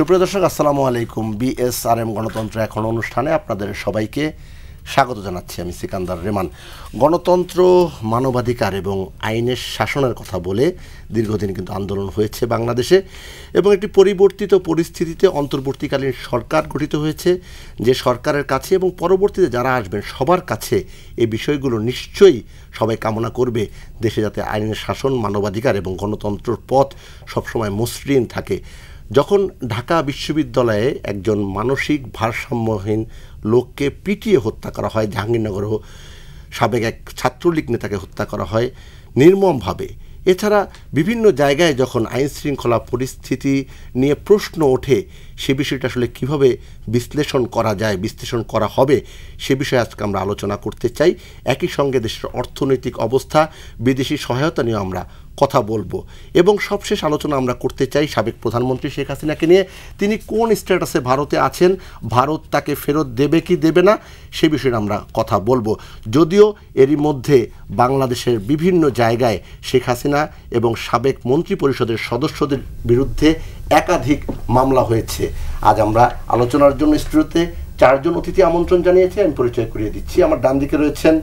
সুপ্রিয় দর্শক, আসসালামু আলাইকুম। বিএসআরএম গণতন্ত্র এখন অনুষ্ঠানে আপনাদের সবাইকে স্বাগত জানাচ্ছি আমি সিকান্দার রেমান। গণতন্ত্র, মানবাধিকার এবং আইনের শাসনের কথা বলে দীর্ঘদিন কিন্তু আন্দোলন হয়েছে বাংলাদেশে এবং একটি পরিবর্তিত পরিস্থিতিতে অন্তর্বর্তীকালীন সরকার গঠিত হয়েছে। যে সরকারের কাছে এবং পরবর্তীতে যারা আসবেন সবার কাছে এই বিষয়গুলো নিশ্চয়ই সবাই কামনা করবে। দেশে যাতে আইনের শাসন, মানবাধিকার এবং গণতন্ত্রর পথ সবসময় মসৃণ থাকে। যখন ঢাকা বিশ্ববিদ্যালয়ে একজন মানসিক ভারসাম্যহীন লোককে পিটিয়ে হত্যা করা হয় জাহাঙ্গীরনগরও সাবেক এক ছাত্রলীগ নেতাকে হত্যা করা হয় নির্মমভাবে। এছাড়া বিভিন্ন জায়গায় যখন আইন শৃঙ্খলা পরিস্থিতি নিয়ে প্রশ্ন ওঠে, সে বিষয়টা আসলে কীভাবে বিশ্লেষণ করা যায়, বিশ্লেষণ করা হবে, সে বিষয়ে আজকে আমরা আলোচনা করতে চাই। একই সঙ্গে দেশের অর্থনৈতিক অবস্থা, বিদেশি সহায়তা নিয়েও আমরা কথা বলব। এবং সবশেষ আলোচনা আমরা করতে চাই সাবেক প্রধানমন্ত্রী শেখ হাসিনাকে নিয়ে। তিনি কোন স্ট্যাটাসে ভারতে আছেন? ভারত তাকে ফেরত দেবে কি দেবে না? সে বিষয়ে আমরা কথা বলব। যদিও এরই মধ্যে বাংলাদেশের বিভিন্ন জায়গায় শেখ হাসিনা এবং সাবেক মন্ত্রী পরিষদের সদস্যদের বিরুদ্ধে একাধিক মামলা হয়েছে। আজ আমরা আলোচনার জন্য স্টুডিওতে চারজন অতিথি আমন্ত্রণ জানিয়েছি, আমি পরিচয় করিয়ে দিচ্ছি। আমার ডান দিকে রয়েছেন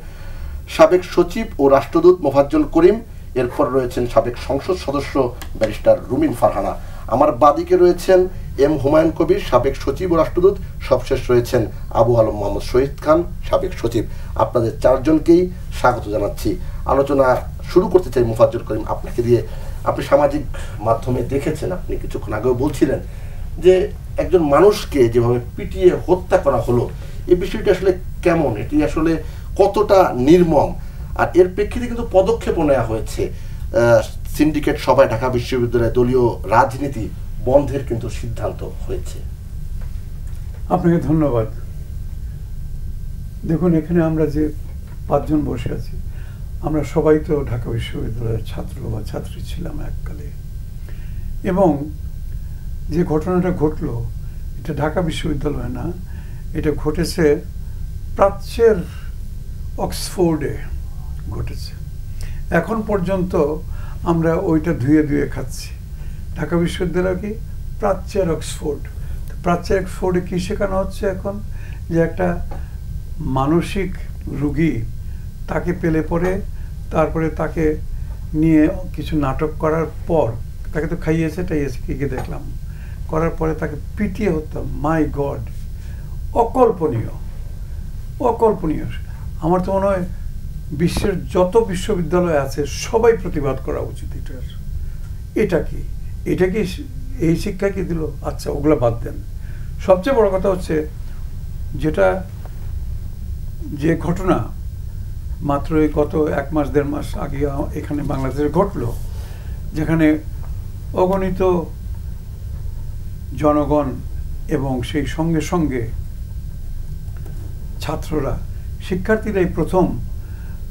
সাবেক সচিব ও রাষ্ট্রদূত মোফাজ্জল করিম। এরপর রয়েছেন সাবেক সংসদ সদস্য ব্যারিস্টার রুমিন ফারহানা। আমার বাদিকে রয়েছেন এম হুমায়ুন কবির, সাবেক সচিব ও রাষ্ট্রদূত। সবশেষ রয়েছেন আবু আলম মোহাম্মদ শহীদ খান, সাবেক সচিব। আপনাদের চারজনকেই স্বাগত জানাচ্ছি। আলোচনা শুরু করতে চাই মুফাজ্জল করিম আপনাকে দিয়ে। আপনি সামাজিক মাধ্যমে দেখেছেন, আপনি কিছুক্ষণ আগেও বলছিলেন যে একজন মানুষকে যেভাবে পিটিয়ে হত্যা করা হলো এই বিষয়টি আসলে কেমন? এটি আসলে কতটা নির্মম? আর এর প্রেক্ষিতে কিন্তু পদক্ষেপও নেওয়া হয়েছে। সিন্ডিকেট সভায় ঢাকা বিশ্ববিদ্যালয়ে দলীয় রাজনীতি বন্ধের কিন্তু সিদ্ধান্ত হয়েছে। আপনাকে ধন্যবাদ। দেখুন, এখানে আমরা যে পাঁচজন বসে আছি, আমরা সবাই তো ঢাকা বিশ্ববিদ্যালয়ের ছাত্র বা ছাত্রী ছিলাম এককালে। এবং যে ঘটনাটা ঘটলো, এটা ঢাকা বিশ্ববিদ্যালয় না, এটা ঘটেছে প্রাচ্যের অক্সফোর্ডে। ঘটেছে। এখন পর্যন্ত আমরা ওইটা ধুয়ে ধুয়ে খাচ্ছি। ঢাকা বিশ্ববিদ্যালয় কি? প্রাচ্যের অক্সফোর্ড। প্রাচ্যের অক্সফোর্ডে কী শেখানো হচ্ছে এখন? যে একটা মানসিক রুগী তাকে পেলে পরে, তারপরে তাকে নিয়ে কিছু নাটক করার পর, তাকে তো খাইয়েছে, টাইয়েছে, কী কে দেখলাম। করার পরে তাকে পিটিয়ে হতাম মাই গড! অকল্পনীয়। অকল্পনীয়। আমার তো মনে হয় বিশ্বের যত বিশ্ববিদ্যালয় আছে, সবাই প্রতিবাদ করা উচিত এটার। এটা কি? এটা কি এই শিক্ষা কি দিল? আচ্ছা ওগুলো বাদ দেন। সবচেয়ে বড় কথা হচ্ছে, যেটা যে ঘটনা, মাত্র এই গত এক মাস, দেড় মাস আগে এখানে বাংলাদেশে ঘটলো, যেখানে অগণিত জনগণ এবং সেই সঙ্গে সঙ্গে ছাত্ররা, শিক্ষার্থীরাই প্রথম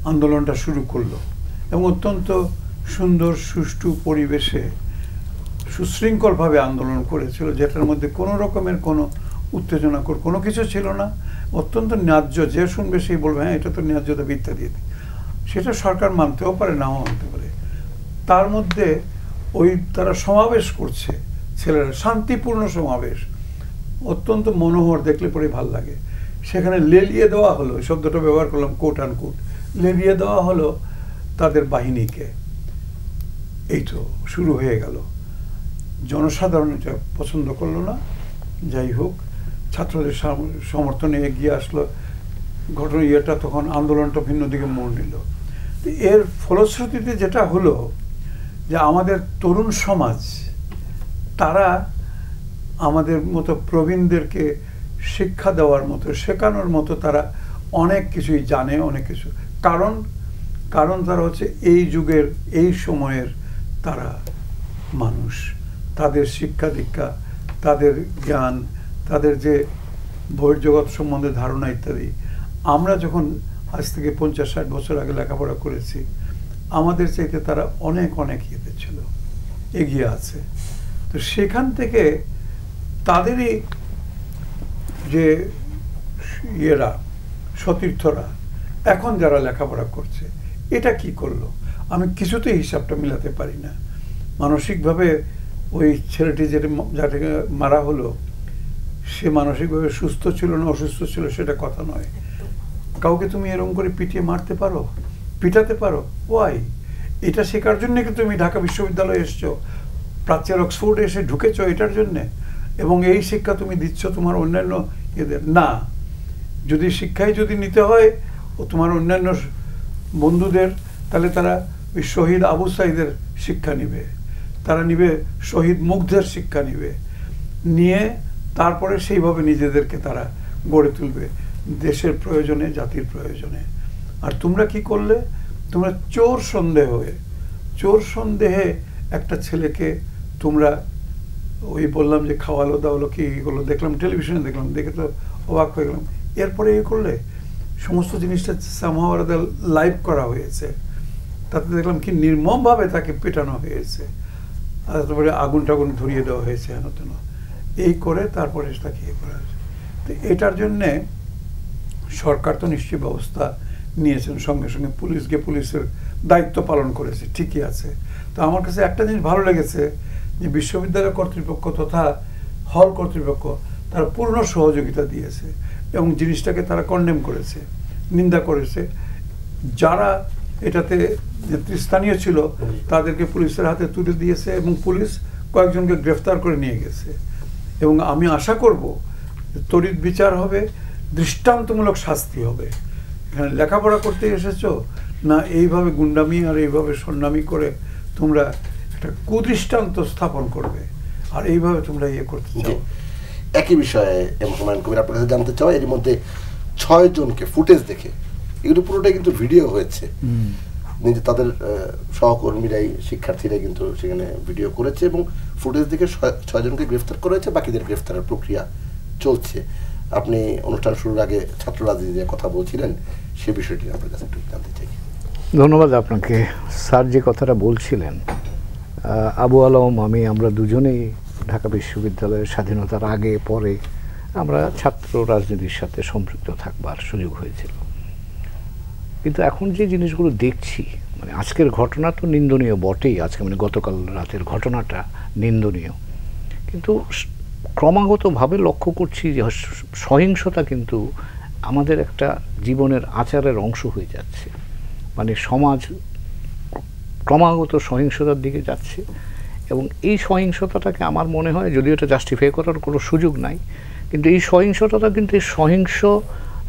আন্দোলনটা শুরু করল এবং অত্যন্ত সুন্দর, সুষ্ঠু পরিবেশে সুশৃঙ্খলভাবে আন্দোলন করেছিল, যেটার মধ্যে কোনো রকমের কোনো উত্তেজনাকর কোনো কিছু ছিল না। অত্যন্ত ন্যায্য, যে শুনবে সেই বলবে হ্যাঁ এটা তো ন্যায্য দাবি ইত্যাদি সেটা সরকার মানতেও পারে, নাও মানতে পারে। তার মধ্যে ওই তারা সমাবেশ করছে, ছেলেরা শান্তিপূর্ণ সমাবেশ। অত্যন্ত মনোহর, দেখলে পরে ভালো লাগে। সেখানে লেলিয়ে দেওয়া হলো শব্দটা ব্যবহার করলাম কোট অ্যান্ড কোট লেলিয়ে দেওয়া হলো তাদের বাহিনীকে। এই তো শুরু হয়ে গেল। জনসাধারণ এটা পছন্দ করল না। যাই হোক, ছাত্রদের সমর্থনে এগিয়ে আসলো। ঘটনা ইয়েটা তখন আন্দোলনটা ভিন্ন দিকে মোড় নিল। এর ফলশ্রুতিতে যেটা হলো যে আমাদের তরুণ সমাজ, তারা আমাদের মতো প্রবীণদেরকে শিক্ষা দেওয়ার মতো, শেখানোর মতো তারা অনেক কিছুই জানে, অনেক কিছু। কারণ কারণ তারা হচ্ছে এই যুগের, এই সময়ের তারা মানুষ। তাদের শিক্ষা দীক্ষা, তাদের জ্ঞান, তাদের যে বহির্জগৎ সম্বন্ধে ধারণা ইত্যাদি। আমরা যখন আজ থেকে পঞ্চাশ, ষাট বছর আগে লেখাপড়া করেছি, আমাদের চাইতে তারা অনেক অনেক ইয়েতে ছিল, এগিয়ে আছে। তো সেখান থেকে তাদেরই যে ইয়েরা, সতীর্থরা এখন যারা লেখাপড়া করছে, এটা কি করল? আমি কিছুতেই হিসাবটা মিলাতে পারি না। মানসিকভাবে ওই ছেলেটি যেটা যাটাকে মারা হলো, সে মানসিকভাবে সুস্থ ছিল না, অসুস্থ ছিল সেটা কথা নয়। কাউকে তুমি এরকম করে পিটিয়ে মারতে পারো? পিটাতে পারো? ওয়াই এটা শেখার জন্যে কি তুমি ঢাকা বিশ্ববিদ্যালয়ে এসছো? প্রাচ্যের অক্সফোর্ডে এসে ঢুকেছো এটার জন্যে? এবং এই শিক্ষা তুমি দিচ্ছ তোমার অন্যান্য এদের? না। যদি শিক্ষাই যদি নিতে হয় ও তোমার অন্যান্য বন্ধুদের, তাহলে তারা ওই শহীদ আবু সাইদের শিক্ষা নিবে। তারা নিবে শহীদ মুগ্ধের শিক্ষা নিবে। নিয়ে তারপরে সেইভাবে নিজেদেরকে তারা গড়ে তুলবে, দেশের প্রয়োজনে, জাতির প্রয়োজনে। আর তোমরা কি করলে? তোমরা চোর সন্দেহ হয়ে, চোর সন্দেহে একটা ছেলেকে তোমরা ওই বললাম যে খাওয়ালো, দাওয়ালো, কি এগুলো দেখলাম, টেলিভিশনে দেখলাম, দেখে তো অবাক হয়ে গেলাম। এরপরে এই করলে? সমস্ত জিনিসটা সামহাও লাইভ করা হয়েছে। তাতে দেখলাম কি নির্মমভাবে তাকে পেটানো হয়েছে। তারপরে আগুন টাগুন ধরিয়ে দেওয়া হয়েছে হেন তেন। এই করে তারপরে তাকে ইয়ে করা হয়েছে। তো এটার জন্যে সরকার তো নিশ্চয়ই ব্যবস্থা নিয়েছেন, সঙ্গে সঙ্গে পুলিশকে পুলিশের দায়িত্ব পালন করেছে, ঠিকই আছে। তো আমার কাছে একটা জিনিস ভালো লেগেছে যে বিশ্ববিদ্যালয় কর্তৃপক্ষ তথা হল কর্তৃপক্ষ তারা পূর্ণ সহযোগিতা দিয়েছে। এবং জিনিসটাকে তারা কন্ডেম করেছে, নিন্দা করেছে। যারা এটাতে নেতৃস্থানীয় ছিল, তাদেরকে পুলিশের হাতে তুলে দিয়েছে এবং পুলিশ কয়েকজনকে গ্রেফতার করে নিয়ে গেছে। এবং আমি আশা করব, তড়িৎ বিচার হবে, দৃষ্টান্তমূলক শাস্তি হবে। এখানে লেখাপড়া করতে এসেছ? না, এইভাবে গুন্ডামি আর এইভাবে সন্নামি করে তোমরা একটা কুদৃষ্টান্ত স্থাপন করবে। আর এইভাবে তোমরা ইয়ে করতে চাও। একই বিষয়ে এম হুমায়ুন কবির আপনার কাছে জানতে চাই এর মধ্যে ছয় জনকে ফুটেজ দেখে এগুলো পুরোটাই কিন্তু ভিডিও হয়েছে। নিজে তাদের সহকর্মীরাই শিক্ষার্থীরাই কিন্তু সেখানে ভিডিও করেছে এবং ফুটেজ দেখে ছয়- ছয়জনকে গ্রেফতার করা হয়েছে বাকিদের গ্রেফতারের প্রক্রিয়া চলছে। আপনি অনুষ্ঠান শুরুর আগে ছাত্র রাজনীতি নিয়ে কথা বলছিলেন সে বিষয়টি আপনার কাছে একটু জানতে চাই। ধন্যবাদ আপনাকে। স্যার যে কথাটা বলছিলেন আবু আলম আমি আমরা দুজনেই ঢাকা বিশ্ববিদ্যালয়ের স্বাধীনতার আগে, পরে আমরা ছাত্র রাজনীতির সাথে সম্পৃক্ত থাকবার সুযোগ হয়েছিল। কিন্তু এখন যে জিনিসগুলো দেখছি মানে আজকের ঘটনা তো নিন্দনীয় বটেই, আজকে মানে গতকাল রাতের ঘটনাটা নিন্দনীয়। কিন্তু ক্রমাগতভাবে লক্ষ্য করছি যে সহিংসতা কিন্তু আমাদের একটা জীবনের আচারের অংশ হয়ে যাচ্ছে। মানে সমাজ ক্রমাগত সহিংসতার দিকে যাচ্ছে। এবং এই সহিংসতাটাকে আমার মনে হয়, যদিও এটা জাস্টিফাই করার কোনো সুযোগ নাই, কিন্তু এই সহিংসতাটা কিন্তু এই সহিংস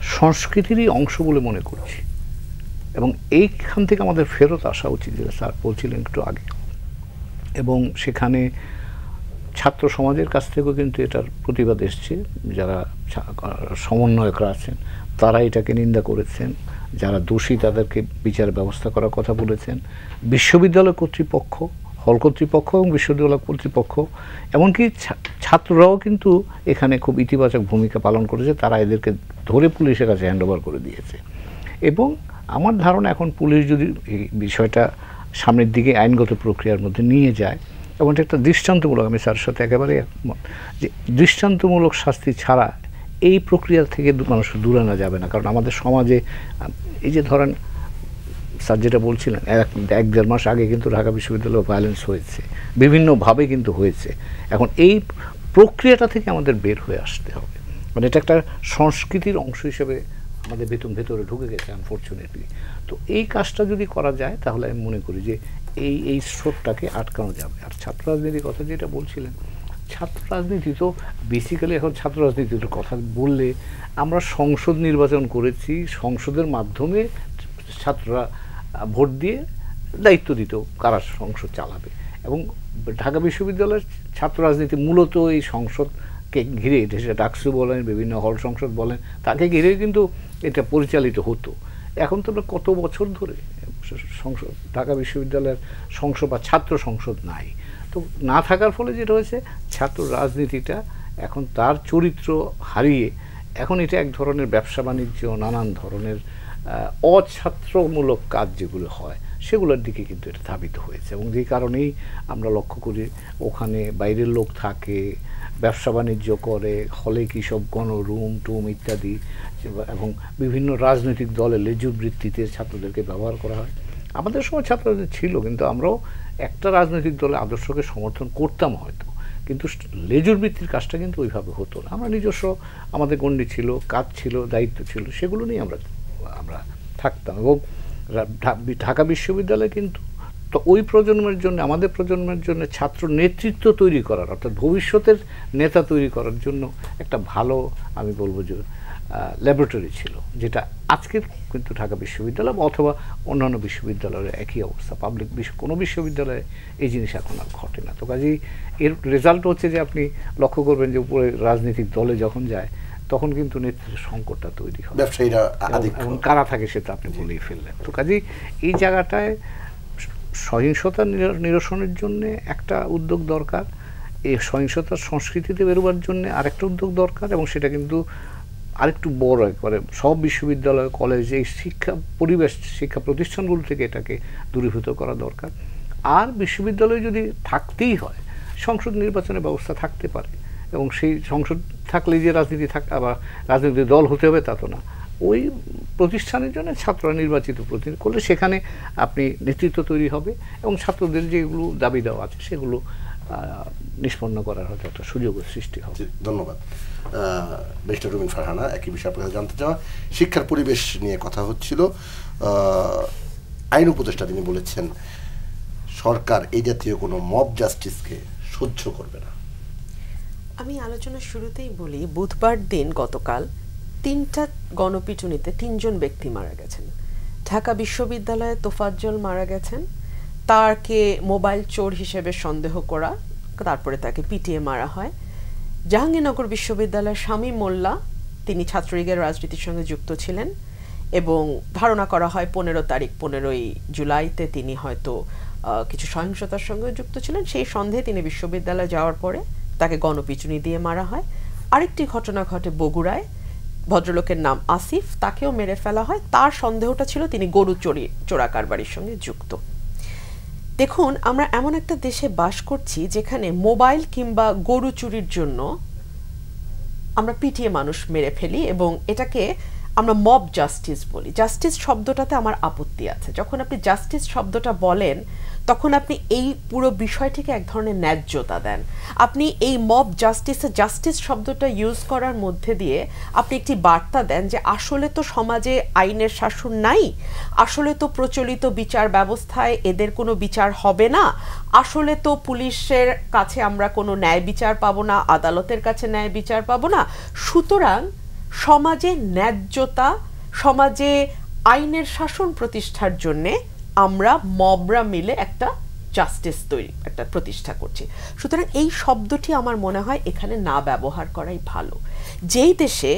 সংস্কৃতিরই অংশ বলে মনে করছি। এবং এইখান থেকে আমাদের ফেরত আসা উচিত, যেটা স্যার বলছিলেন একটু আগে। এবং সেখানে ছাত্র সমাজের কাছ থেকেও কিন্তু এটার প্রতিবাদ এসছে। যারা সমন্বয়করা আছেন, তারা এটাকে নিন্দা করেছেন। যারা দোষী, তাদেরকে বিচার ব্যবস্থা করার কথা বলেছেন। বিশ্ববিদ্যালয় কর্তৃপক্ষ হল কর্তৃপক্ষ এবং বিশ্ববিদ্যালয় কর্তৃপক্ষ। এমনকি ছাত্ররাও কিন্তু এখানে খুব ইতিবাচক ভূমিকা পালন করেছে। তারা এদেরকে ধরে পুলিশের কাছে হ্যান্ডওভার করে দিয়েছে। এবং আমার ধারণা এখন পুলিশ যদি এই বিষয়টা সামনের দিকে আইনগত প্রক্রিয়ার মধ্যে নিয়ে যায়, এবং এটা একটা দৃষ্টান্তমূলক, আমি স্যারের সাথে একেবারে একমত, যে দৃষ্টান্তমূলক শাস্তি ছাড়া এই প্রক্রিয়া থেকে মানুষ দূরে আনা যাবে না। কারণ আমাদের সমাজে এই যে ধরেন স্যার যেটা বলছিলেন, এক এক দেড় মাস আগে কিন্তু ঢাকা বিশ্ববিদ্যালয়ে ভায়োলেন্স হয়েছে, বিভিন্নভাবে কিন্তু হয়েছে। এখন এই প্রক্রিয়াটা থেকে আমাদের বের হয়ে আসতে হবে। মানে এটা একটা সংস্কৃতির অংশ হিসেবে আমাদের বেতন ভেতরে ঢুকে গেছে আনফর্চুনেটলি তো এই কাজটা যদি করা যায়, তাহলে আমি মনে করি যে এই এই স্রোতটাকে আটকানো যাবে। আর ছাত্র রাজনীতির কথা যেটা বলছিলেন, ছাত্র রাজনীতি তো বেসিক্যালি এখন ছাত্র রাজনীতির কথা বললে আমরা সংসদ নির্বাচন করেছি, সংসদের মাধ্যমে ছাত্ররা ভোট দিয়ে দায়িত্ব দিত কারা সংসদ চালাবে। এবং ঢাকা বিশ্ববিদ্যালয়ের ছাত্র রাজনীতি মূলত এই সংসদকে ঘিরে সেটা ডাকসু বলেন, বিভিন্ন হল সংসদ বলেন, তাকে ঘিরে কিন্তু এটা পরিচালিত হতো। এখন তো কত বছর ধরে সংসদ, ঢাকা বিশ্ববিদ্যালয়ের সংসদ বা ছাত্র সংসদ নাই। তো না থাকার ফলে যেটা হয়েছে, ছাত্র রাজনীতিটা এখন তার চরিত্র হারিয়ে, এখন এটা এক ধরনের ব্যবসা বাণিজ্য নানান ধরনের অছাত্রমূলক কাজ যেগুলো হয়, সেগুলোর দিকে কিন্তু এটা ধাবিত হয়েছে। এবং যে কারণেই আমরা লক্ষ্য করি, ওখানে বাইরের লোক থাকে, ব্যবসা বাণিজ্য করে, হলে কী সব গণ, রুম, টুম ইত্যাদি, এবং বিভিন্ন রাজনৈতিক দলের লেজুর বৃত্তিতে ছাত্রদেরকে ব্যবহার করা হয়। আমাদের সময় ছাত্রদের ছিল, কিন্তু আমরাও একটা রাজনৈতিক দলের আদর্শকে সমর্থন করতাম হয়তো, কিন্তু লেজুর ভিত্তির কাজটা কিন্তু ওইভাবে হতো না। আমরা নিজস্ব, আমাদের গণ্ডি ছিল, কাজ ছিল, দায়িত্ব ছিল, সেগুলো নিয়ে আমরা আমরা থাকতাম এবং ঢাকা বিশ্ববিদ্যালয় কিন্তু তো ওই প্রজন্মের জন্য, আমাদের প্রজন্মের জন্য ছাত্র নেতৃত্ব তৈরি করার, অর্থাৎ ভবিষ্যতের নেতা তৈরি করার জন্য একটা ভালো, আমি বলব যে ল্যাবরেটরি ছিল, যেটা আজকের কিন্তু ঢাকা বিশ্ববিদ্যালয় অথবা অন্যান্য বিশ্ববিদ্যালয়ের একই অবস্থা। পাবলিক বিশ্ব কোনো বিশ্ববিদ্যালয়ে এই জিনিস এখন আর ঘটে না। তো কাজেই এর রেজাল্ট হচ্ছে যে আপনি লক্ষ্য করবেন যে উপরে রাজনৈতিক দলে যখন যায় তখন কিন্তু নেতৃত্বের সংকটটা তৈরি হয়। ব্যবসায়ীরা এবং- কারা থাকে সেটা আপনি বলেই ফেললেন। তো কাজেই এই জায়গাটায় সহিংসতা নির- নিরসনের জন্য একটা উদ্যোগ দরকার। এই সহিংসতার সংস্কৃতিতে বেরোবার জন্য আরেকটা উদ্যোগ দরকার এবং সেটা কিন্তু আরেকটু বড় একবারে সব বিশ্ববিদ্যালয় কলেজ এই শিক্ষা পরিবেশ শিক্ষা প্রতিষ্ঠানগুলো থেকে এটাকে দূরীভূত করা দরকার। আর বিশ্ববিদ্যালয়ে যদি থাকতেই হয় সংসদ নির্বাচনের ব্যবস্থা থাকতে পারে। এবং সেই সংসদ থাকলে যে রাজনীতি থাক, আবার রাজনৈতিক দল হতে হবে তা তো না। ওই প্রতিষ্ঠানের জন্য ছাত্ররা নির্বাচিত প্রতিনিধি করলে সেখানে আপনি নেতৃত্ব তৈরি হবে এবং ছাত্রদের যেগুলো দাবি দেওয়া আছে সেগুলো নিষ্পন্ন করার হয়তো একটা সুযোগের সৃষ্টি হবে। ধন্যবাদ। মিস্টার রুমিন ফারহানা, একই বিষয়ে আপনার কাছে জানতে চাওয়া। শিক্ষার পরিবেশ নিয়ে কথা হচ্ছিল। আইন উপদেষ্টা তিনি বলেছেন, সরকার এই জাতীয় কোনো মব জাস্টিসকে সহ্য করবে না। আমি আলোচনার শুরুতেই বলি, বুধবার দিন গতকাল তিনটা গণপিটুনিতে তিনজন ব্যক্তি মারা গেছেন। ঢাকা বিশ্ববিদ্যালয়ে তোফাজ্জল মারা গেছেন। তাকে মোবাইল চোর হিসেবে সন্দেহ করা, তারপরে তাকে পিটিয়ে মারা হয়। জাহাঙ্গীরনগর বিশ্ববিদ্যালয়ের স্বামী মোল্লা, তিনি ছাত্রলীগের রাজনীতির সঙ্গে যুক্ত ছিলেন এবং ধারণা করা হয় পনেরো তারিখ, পনেরোই জুলাইতে তিনি হয়তো কিছু সহিংসতার সঙ্গে যুক্ত ছিলেন। সেই সন্দেহে তিনি বিশ্ববিদ্যালয়ে যাওয়ার পরে তাকে গণপিচুনি দিয়ে মারা হয়। আরেকটি ঘটনা ঘটে বগুড়ায়। ভদ্রলোকের নাম আসিফ, তাকেও মেরে ফেলা হয়। তার সন্দেহটা ছিল তিনি গরু চুরি চোরা কারবারির সঙ্গে যুক্ত। দেখুন, আমরা এমন একটা দেশে বাস করছি যেখানে মোবাইল কিংবা গরু চুরির জন্য আমরা পিটিয়ে মানুষ মেরে ফেলি এবং এটাকে আমরা মব জাস্টিস বলি। জাস্টিস শব্দটাতে আমার আপত্তি আছে। যখন আপনি জাস্টিস শব্দটা বলেন তখন আপনি এই পুরো বিষয়টিকে এক ধরনের ন্যায্যতা দেন। আপনি এই মব জাস্টিসে জাস্টিস শব্দটা ইউজ করার মধ্যে দিয়ে আপনি একটি বার্তা দেন যে আসলে তো সমাজে আইনের শাসন নাই, আসলে তো প্রচলিত বিচার ব্যবস্থায় এদের কোনো বিচার হবে না, আসলে তো পুলিশের কাছে আমরা কোনো ন্যায় বিচার পাবো না, আদালতের কাছে ন্যায় বিচার পাবো না। সুতরাং সমাজে ন্যায্যতা, সমাজে আইনের শাসন প্রতিষ্ঠার জন্যে আমরা মবরা মিলে একটা জাস্টিস তৈরি, একটা প্রতিষ্ঠা করছি। সুতরাং এই শব্দটি আমার মনে হয় এখানে না ব্যবহার করাই ভালো। যেই দেশে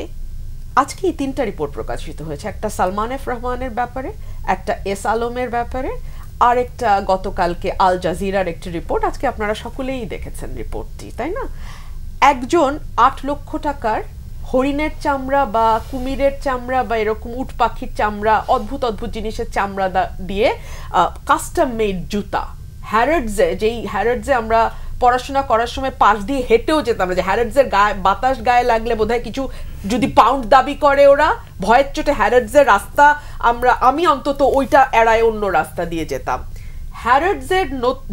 আজকে এই তিনটা রিপোর্ট প্রকাশিত হয়েছে, একটা সালমান এফ রহমানের ব্যাপারে, একটা এস আলমের ব্যাপারে, আর একটা গতকালকে আল জাজিরার একটি রিপোর্ট আজকে আপনারা সকলেই দেখেছেন রিপোর্টটি তাই না? একজন আট লক্ষ টাকার হরিণের চামড়া বা কুমিরের চামড়া বা এরকম উট পাখির চামড়া, অদ্ভুত অদ্ভুত জিনিসের চামড়া দিয়ে কাস্টম মেড জুতা। হ্যারডসে যেই হ্যারডসে আমরা পড়াশোনা করার সময় পাশ দিয়ে হেঁটেও যেতাম যে হ্যারডসের গায়ে, বাতাস গায়ে লাগলে বোধহয় কিছু, যদি পাউন্ড দাবি করে ওরা, ভয়ের চোটে হ্যারডসের রাস্তা আমরা, আমি অন্তত ওইটা এড়ায় অন্য রাস্তা দিয়ে যেতাম। হ্যারডসের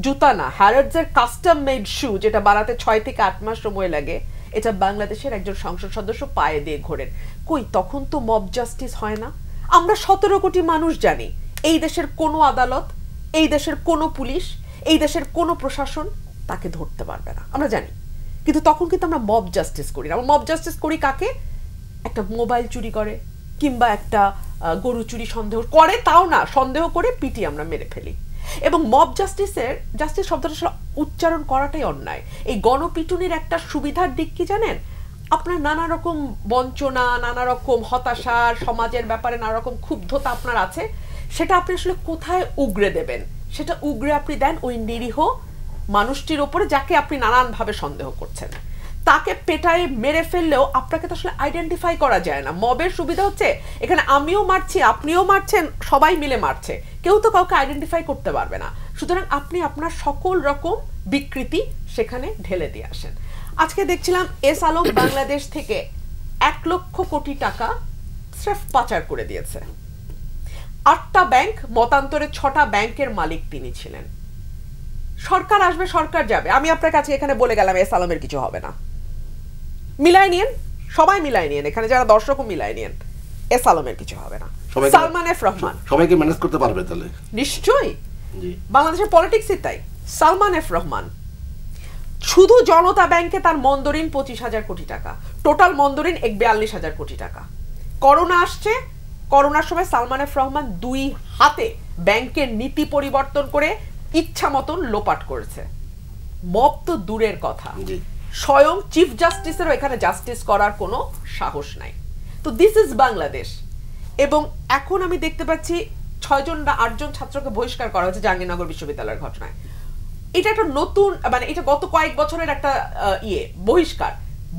জুতা না হ্যারডসের কাস্টম মেড শু যেটা বানাতে ছয় থেকে আট মাস সময় লাগে এটা বাংলাদেশের একজন সংসদ সদস্য পায়ে দিয়ে ঘোরেন। কই, তখন তো মব জাস্টিস হয় না? আমরা সতেরো কোটি মানুষ জানি, এই দেশের কোনো আদালত, এই দেশের কোনো পুলিশ, এই দেশের কোনো প্রশাসন তাকে ধরতে পারবে না। আমরা জানি। কিন্তু তখন কিন্তু আমরা মব জাস্টিস করি আমরা মব জাস্টিস করি কাকে? একটা মোবাইল চুরি করে, কিংবা একটা গরু চুরি সন্দেহ করে, তাও না, সন্দেহ করে পিটি আমরা মেরে ফেলি। এবং মব জাস্টিসের জাস্টিস শব্দটা আসলে উচ্চারণ করাটাই অন্যায়। এই গণপিটুনির একটা সুবিধার দিক কি জানেন? আপনার নানা রকম বঞ্চনা, নানা রকম হতাশার সমাজের ব্যাপারে নানা রকম ক্ষুব্ধতা আপনার আছে, সেটা আপনি আসলে কোথায় উগরে দেবেন? সেটা উগরে আপনি দেন ওই নিরীহ মানুষটির ওপরে যাকে আপনি নানানভাবে সন্দেহ করছেন। তাকে পেটায় মেরে ফেললেও আপনাকে তো আসলে আইডেন্টিফাই করা যায় না। মবের সুবিধা হচ্ছে, এখানে আমিও মারছি, আপনিও মারছেন, সবাই মিলে মারছে। কেউ তো কাউকে আইডেন্টিফাই করতে পারবে না। সুতরাং আপনি আপনার সকল রকম বিকৃতি সেখানে ঢেলে দিয়ে আসেন। আজকে দেখছিলাম এস আলম বাংলাদেশ থেকে এক লক্ষ কোটি টাকা স্রেফ পাচার করে দিয়েছে। আটটা ব্যাংক, মতান্তরে ছটা ব্যাংকের মালিক তিনি ছিলেন। সরকার আসবে, সরকার যাবে। আমি আপনার কাছে এখানে বলে গেলাম, এস আলমের কিছু হবে না। মিলাই নিয়েন সবাই মিলাই নিয়েন এখানে যারা দর্শকও মিলাই নিয়েন। এস আলমের কিছু হবে না। সালমান এফ রহমান। সবাইকে ম্যানেজ করতে পারবে তাহলে। নিশ্চয়ই। জি। বাংলাদেশের পলিটিক্সই তাই। সালমান এফ রহমান। শুধু জনতা ব্যাংকে তার মন্দরিন পঁচিশ হাজার কোটি টাকা। টোটাল মন্দরিন এক বিয়াল্লিশ হাজার কোটি টাকা। করোনা আসছে। করোনার সময় সালমান এফ রহমান দুই হাতে ব্যাংকের নীতি পরিবর্তন করে ইচ্ছা মতন লোপাট করেছে। মব তো দূরের কথা। স্বয়ং চিফ জাস্টিসেরও এখানে জাস্টিস করার কোনো সাহস নাই। তো দিস ইজ বাংলাদেশ এবং এখন আমি দেখতে পাচ্ছি ছয়জন না আটজন ছাত্রকে বহিষ্কার করা হয়েছে জাহাঙ্গীরনগর বিশ্ববিদ্যালয়ের ঘটনায়। এটা একটা নতুন মানে এটা গত কয়েক বছরের একটা ইয়ে বহিষ্কার।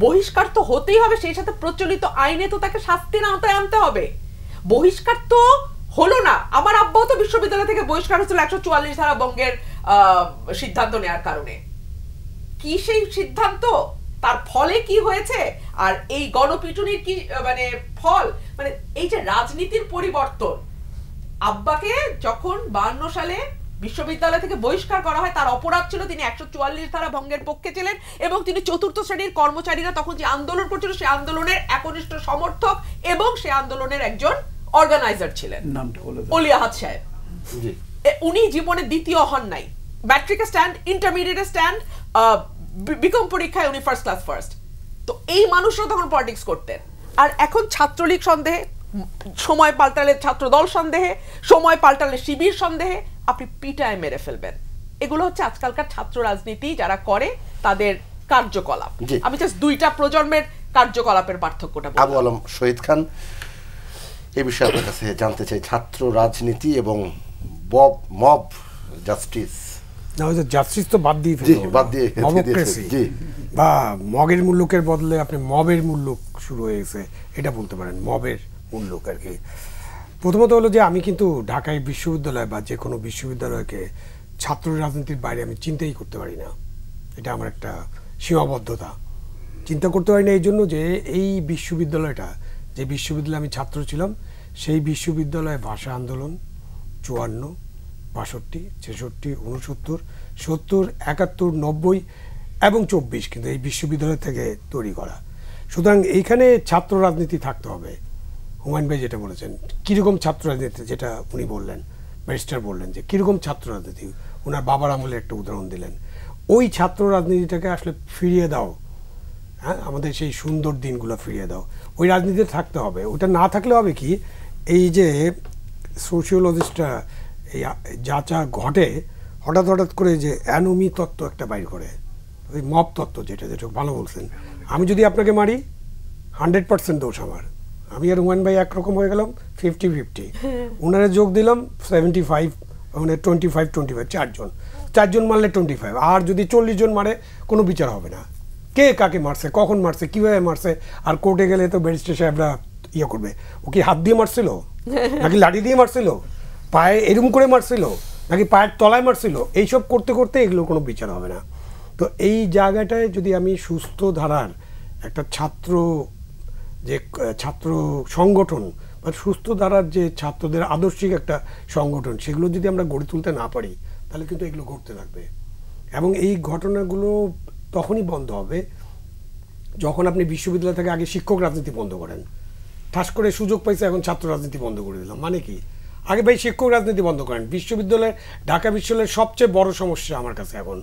বহিষ্কার তো হতেই হবে, সেই সাথে প্রচলিত আইনে তো তাকে শাস্তির আওতায় আনতে হবে। বহিষ্কার তো হলো না। আমার আব্বাও তো বিশ্ববিদ্যালয় থেকে বহিষ্কার হয়েছিল একশো চুয়াল্লিশ ধারা বঙ্গের সিদ্ধান্ত নেওয়ার কারণে। কি সেই সিদ্ধান্ত? তার ফলে কি হয়েছে? আর এই গণপিটুনির কি মানে ফল? মানে এই যে রাজনীতির পরিবর্তন আব্বাকে যখন বান্ন সালে বিশ্ববিদ্যালয় থেকে বহিষ্কার করা হয় তার অপরাধ ছিল তিনি একশো চুয়াল্লিশ ধারা ভঙ্গের পক্ষে ছিলেন এবং তিনি চতুর্থ শ্রেণির কর্মচারীরা তখন যে আন্দোলন করছিল সেই আন্দোলনের একনিষ্ঠ সমর্থক এবং সেই আন্দোলনের একজন অর্গানাইজার ছিলেন। নামটা বলে অলি আহাদ সাহেব। উনি জীবনে দ্বিতীয় হন নাই। ম্যাট্রিকে স্ট্যান্ড ইন্টারমিডিয়েটে স্ট্যান্ড বিকম পরীক্ষায় উনি ফার্স্ট ক্লাস ফার্স্ট তো এই মানুষরা তখন পলিটিক্স করতেন। আর এখন ছাত্রলীগ সন্দেহে সময় পাল্টালে ছাত্র দল সন্দেহে সময় পাল্টালে শিবির সন্দেহে আপনি পিটায় মেরে ফেলবেন। এগুলো হচ্ছে আজকালকার ছাত্র রাজনীতি যারা করে তাদের কার্যকলাপ। আমি জাস্ট দুইটা প্রজন্মের কার্যকলাপের পার্থক্যটা আবু আলম শহীদ খান এই বিষয়ে আপনার কাছে জানতে চাই। ছাত্র রাজনীতি এবং বব মব জাস্টিস না ওই যে জাস্টিস তো বাদ দিয়ে বাদ দিয়ে- জি। বা মগের মূল্যকের বদলে আপনি মবের মূল্য শুরু হয়ে গেছে এটা বলতে পারেন মবের মূল্যক আর কি। প্রথমত হলো যে আমি কিন্তু ঢাকায় বিশ্ববিদ্যালয় বা যে কোনো বিশ্ববিদ্যালয়কে ছাত্র রাজনীতির বাইরে আমি চিন্তাই করতে পারি না। এটা আমার একটা সীমাবদ্ধতা। চিন্তা করতে পারি না এই জন্য যে এই বিশ্ববিদ্যালয়টা যে বিশ্ববিদ্যালয়ে আমি ছাত্র ছিলাম সেই বিশ্ববিদ্যালয়ে ভাষা আন্দোলন চুয়ান্ন বাষট্টি, ছেষট্টি উনসত্তর সত্তর, একাত্তর, নব্বই এবং চব্বিশ কিন্তু এই বিশ্ববিদ্যালয় থেকে তৈরি করা। সুতরাং এইখানে ছাত্র রাজনীতি থাকতে হবে। হুমায়ুন ভাই যেটা বলেছেন, কীরকম ছাত্র রাজনীতি, যেটা উনি বললেন, ব্যারিস্টার বললেন যে কীরকম ছাত্র রাজনীতি, ওনার বাবার আমলে একটা উদাহরণ দিলেন। ওই ছাত্র রাজনীতিটাকে আসলে ফিরিয়ে দাও। হ্যাঁ আমাদের সেই সুন্দর দিনগুলো ফিরিয়ে দাও। ওই রাজনীতিতে থাকতে হবে। ওটা না থাকলে হবে কি, এই যে সোশিওলজিস্টরা এই যা যা ঘটে হঠাৎ হঠাৎ করে যে অ্যানোমি তত্ত্ব একটা বাইর করে ওই মব তত্ত্ব যেটা যেটা ভালো বলছেন। আমি যদি আপনাকে মারি হান্ড্রেড পার্সেন্ট দোষ আমার। আমি আর হুমায়ুন ভাই একরকম হয়ে গেলাম ফিফটি ফিফটি। ওনারা যোগ দিলাম সেভেন্টি ফাইভ মানে টোয়েন্টি ফাইভ টোয়েন্টি ফাইভ চারজন। চারজন মারলে টোয়েন্টি ফাইভ। আর যদি চল্লিশ জন মারে কোনো বিচার হবে না। কে কাকে মারছে কখন মারছে কীভাবে মারছে আর কোর্টে গেলে তো ব্যারিস্টার সাহেবরা ইয়ে করবে। ও কি হাত দিয়ে মারছিল? নাকি লাঠি দিয়ে মারছিল? পায়ে এরম করে মারছিল, নাকি পায়ের তলায় মারছিল, এইসব করতে করতে এগুলো কোনো বিচার হবে না। তো এই জায়গাটায় যদি আমি সুস্থ ধারার একটা ছাত্র, যে, ছাত্র সংগঠন বা সুস্থ ধারার যে ছাত্রদের আদর্শিক একটা সংগঠন, সেগুলো যদি আমরা গড়ে তুলতে না পারি, তাহলে কিন্তু এগুলো ঘটতে থাকবে। এবং এই ঘটনাগুলো তখনই বন্ধ হবে, যখন আপনি বিশ্ববিদ্যালয় থেকে আগে শিক্ষক রাজনীতি বন্ধ করেন। ঠাস করে সুযোগ পাইছে এখন ছাত্র রাজনীতি বন্ধ করে দিলাম। মানে কি? আগে ভাই শিক্ষক রাজনীতি বন্ধ করেন। বিশ্ববিদ্যালয়ে ঢাকা বিশ্ববিদ্যালয়ের সবচেয়ে বড় সমস্যা আমার কাছে এখন,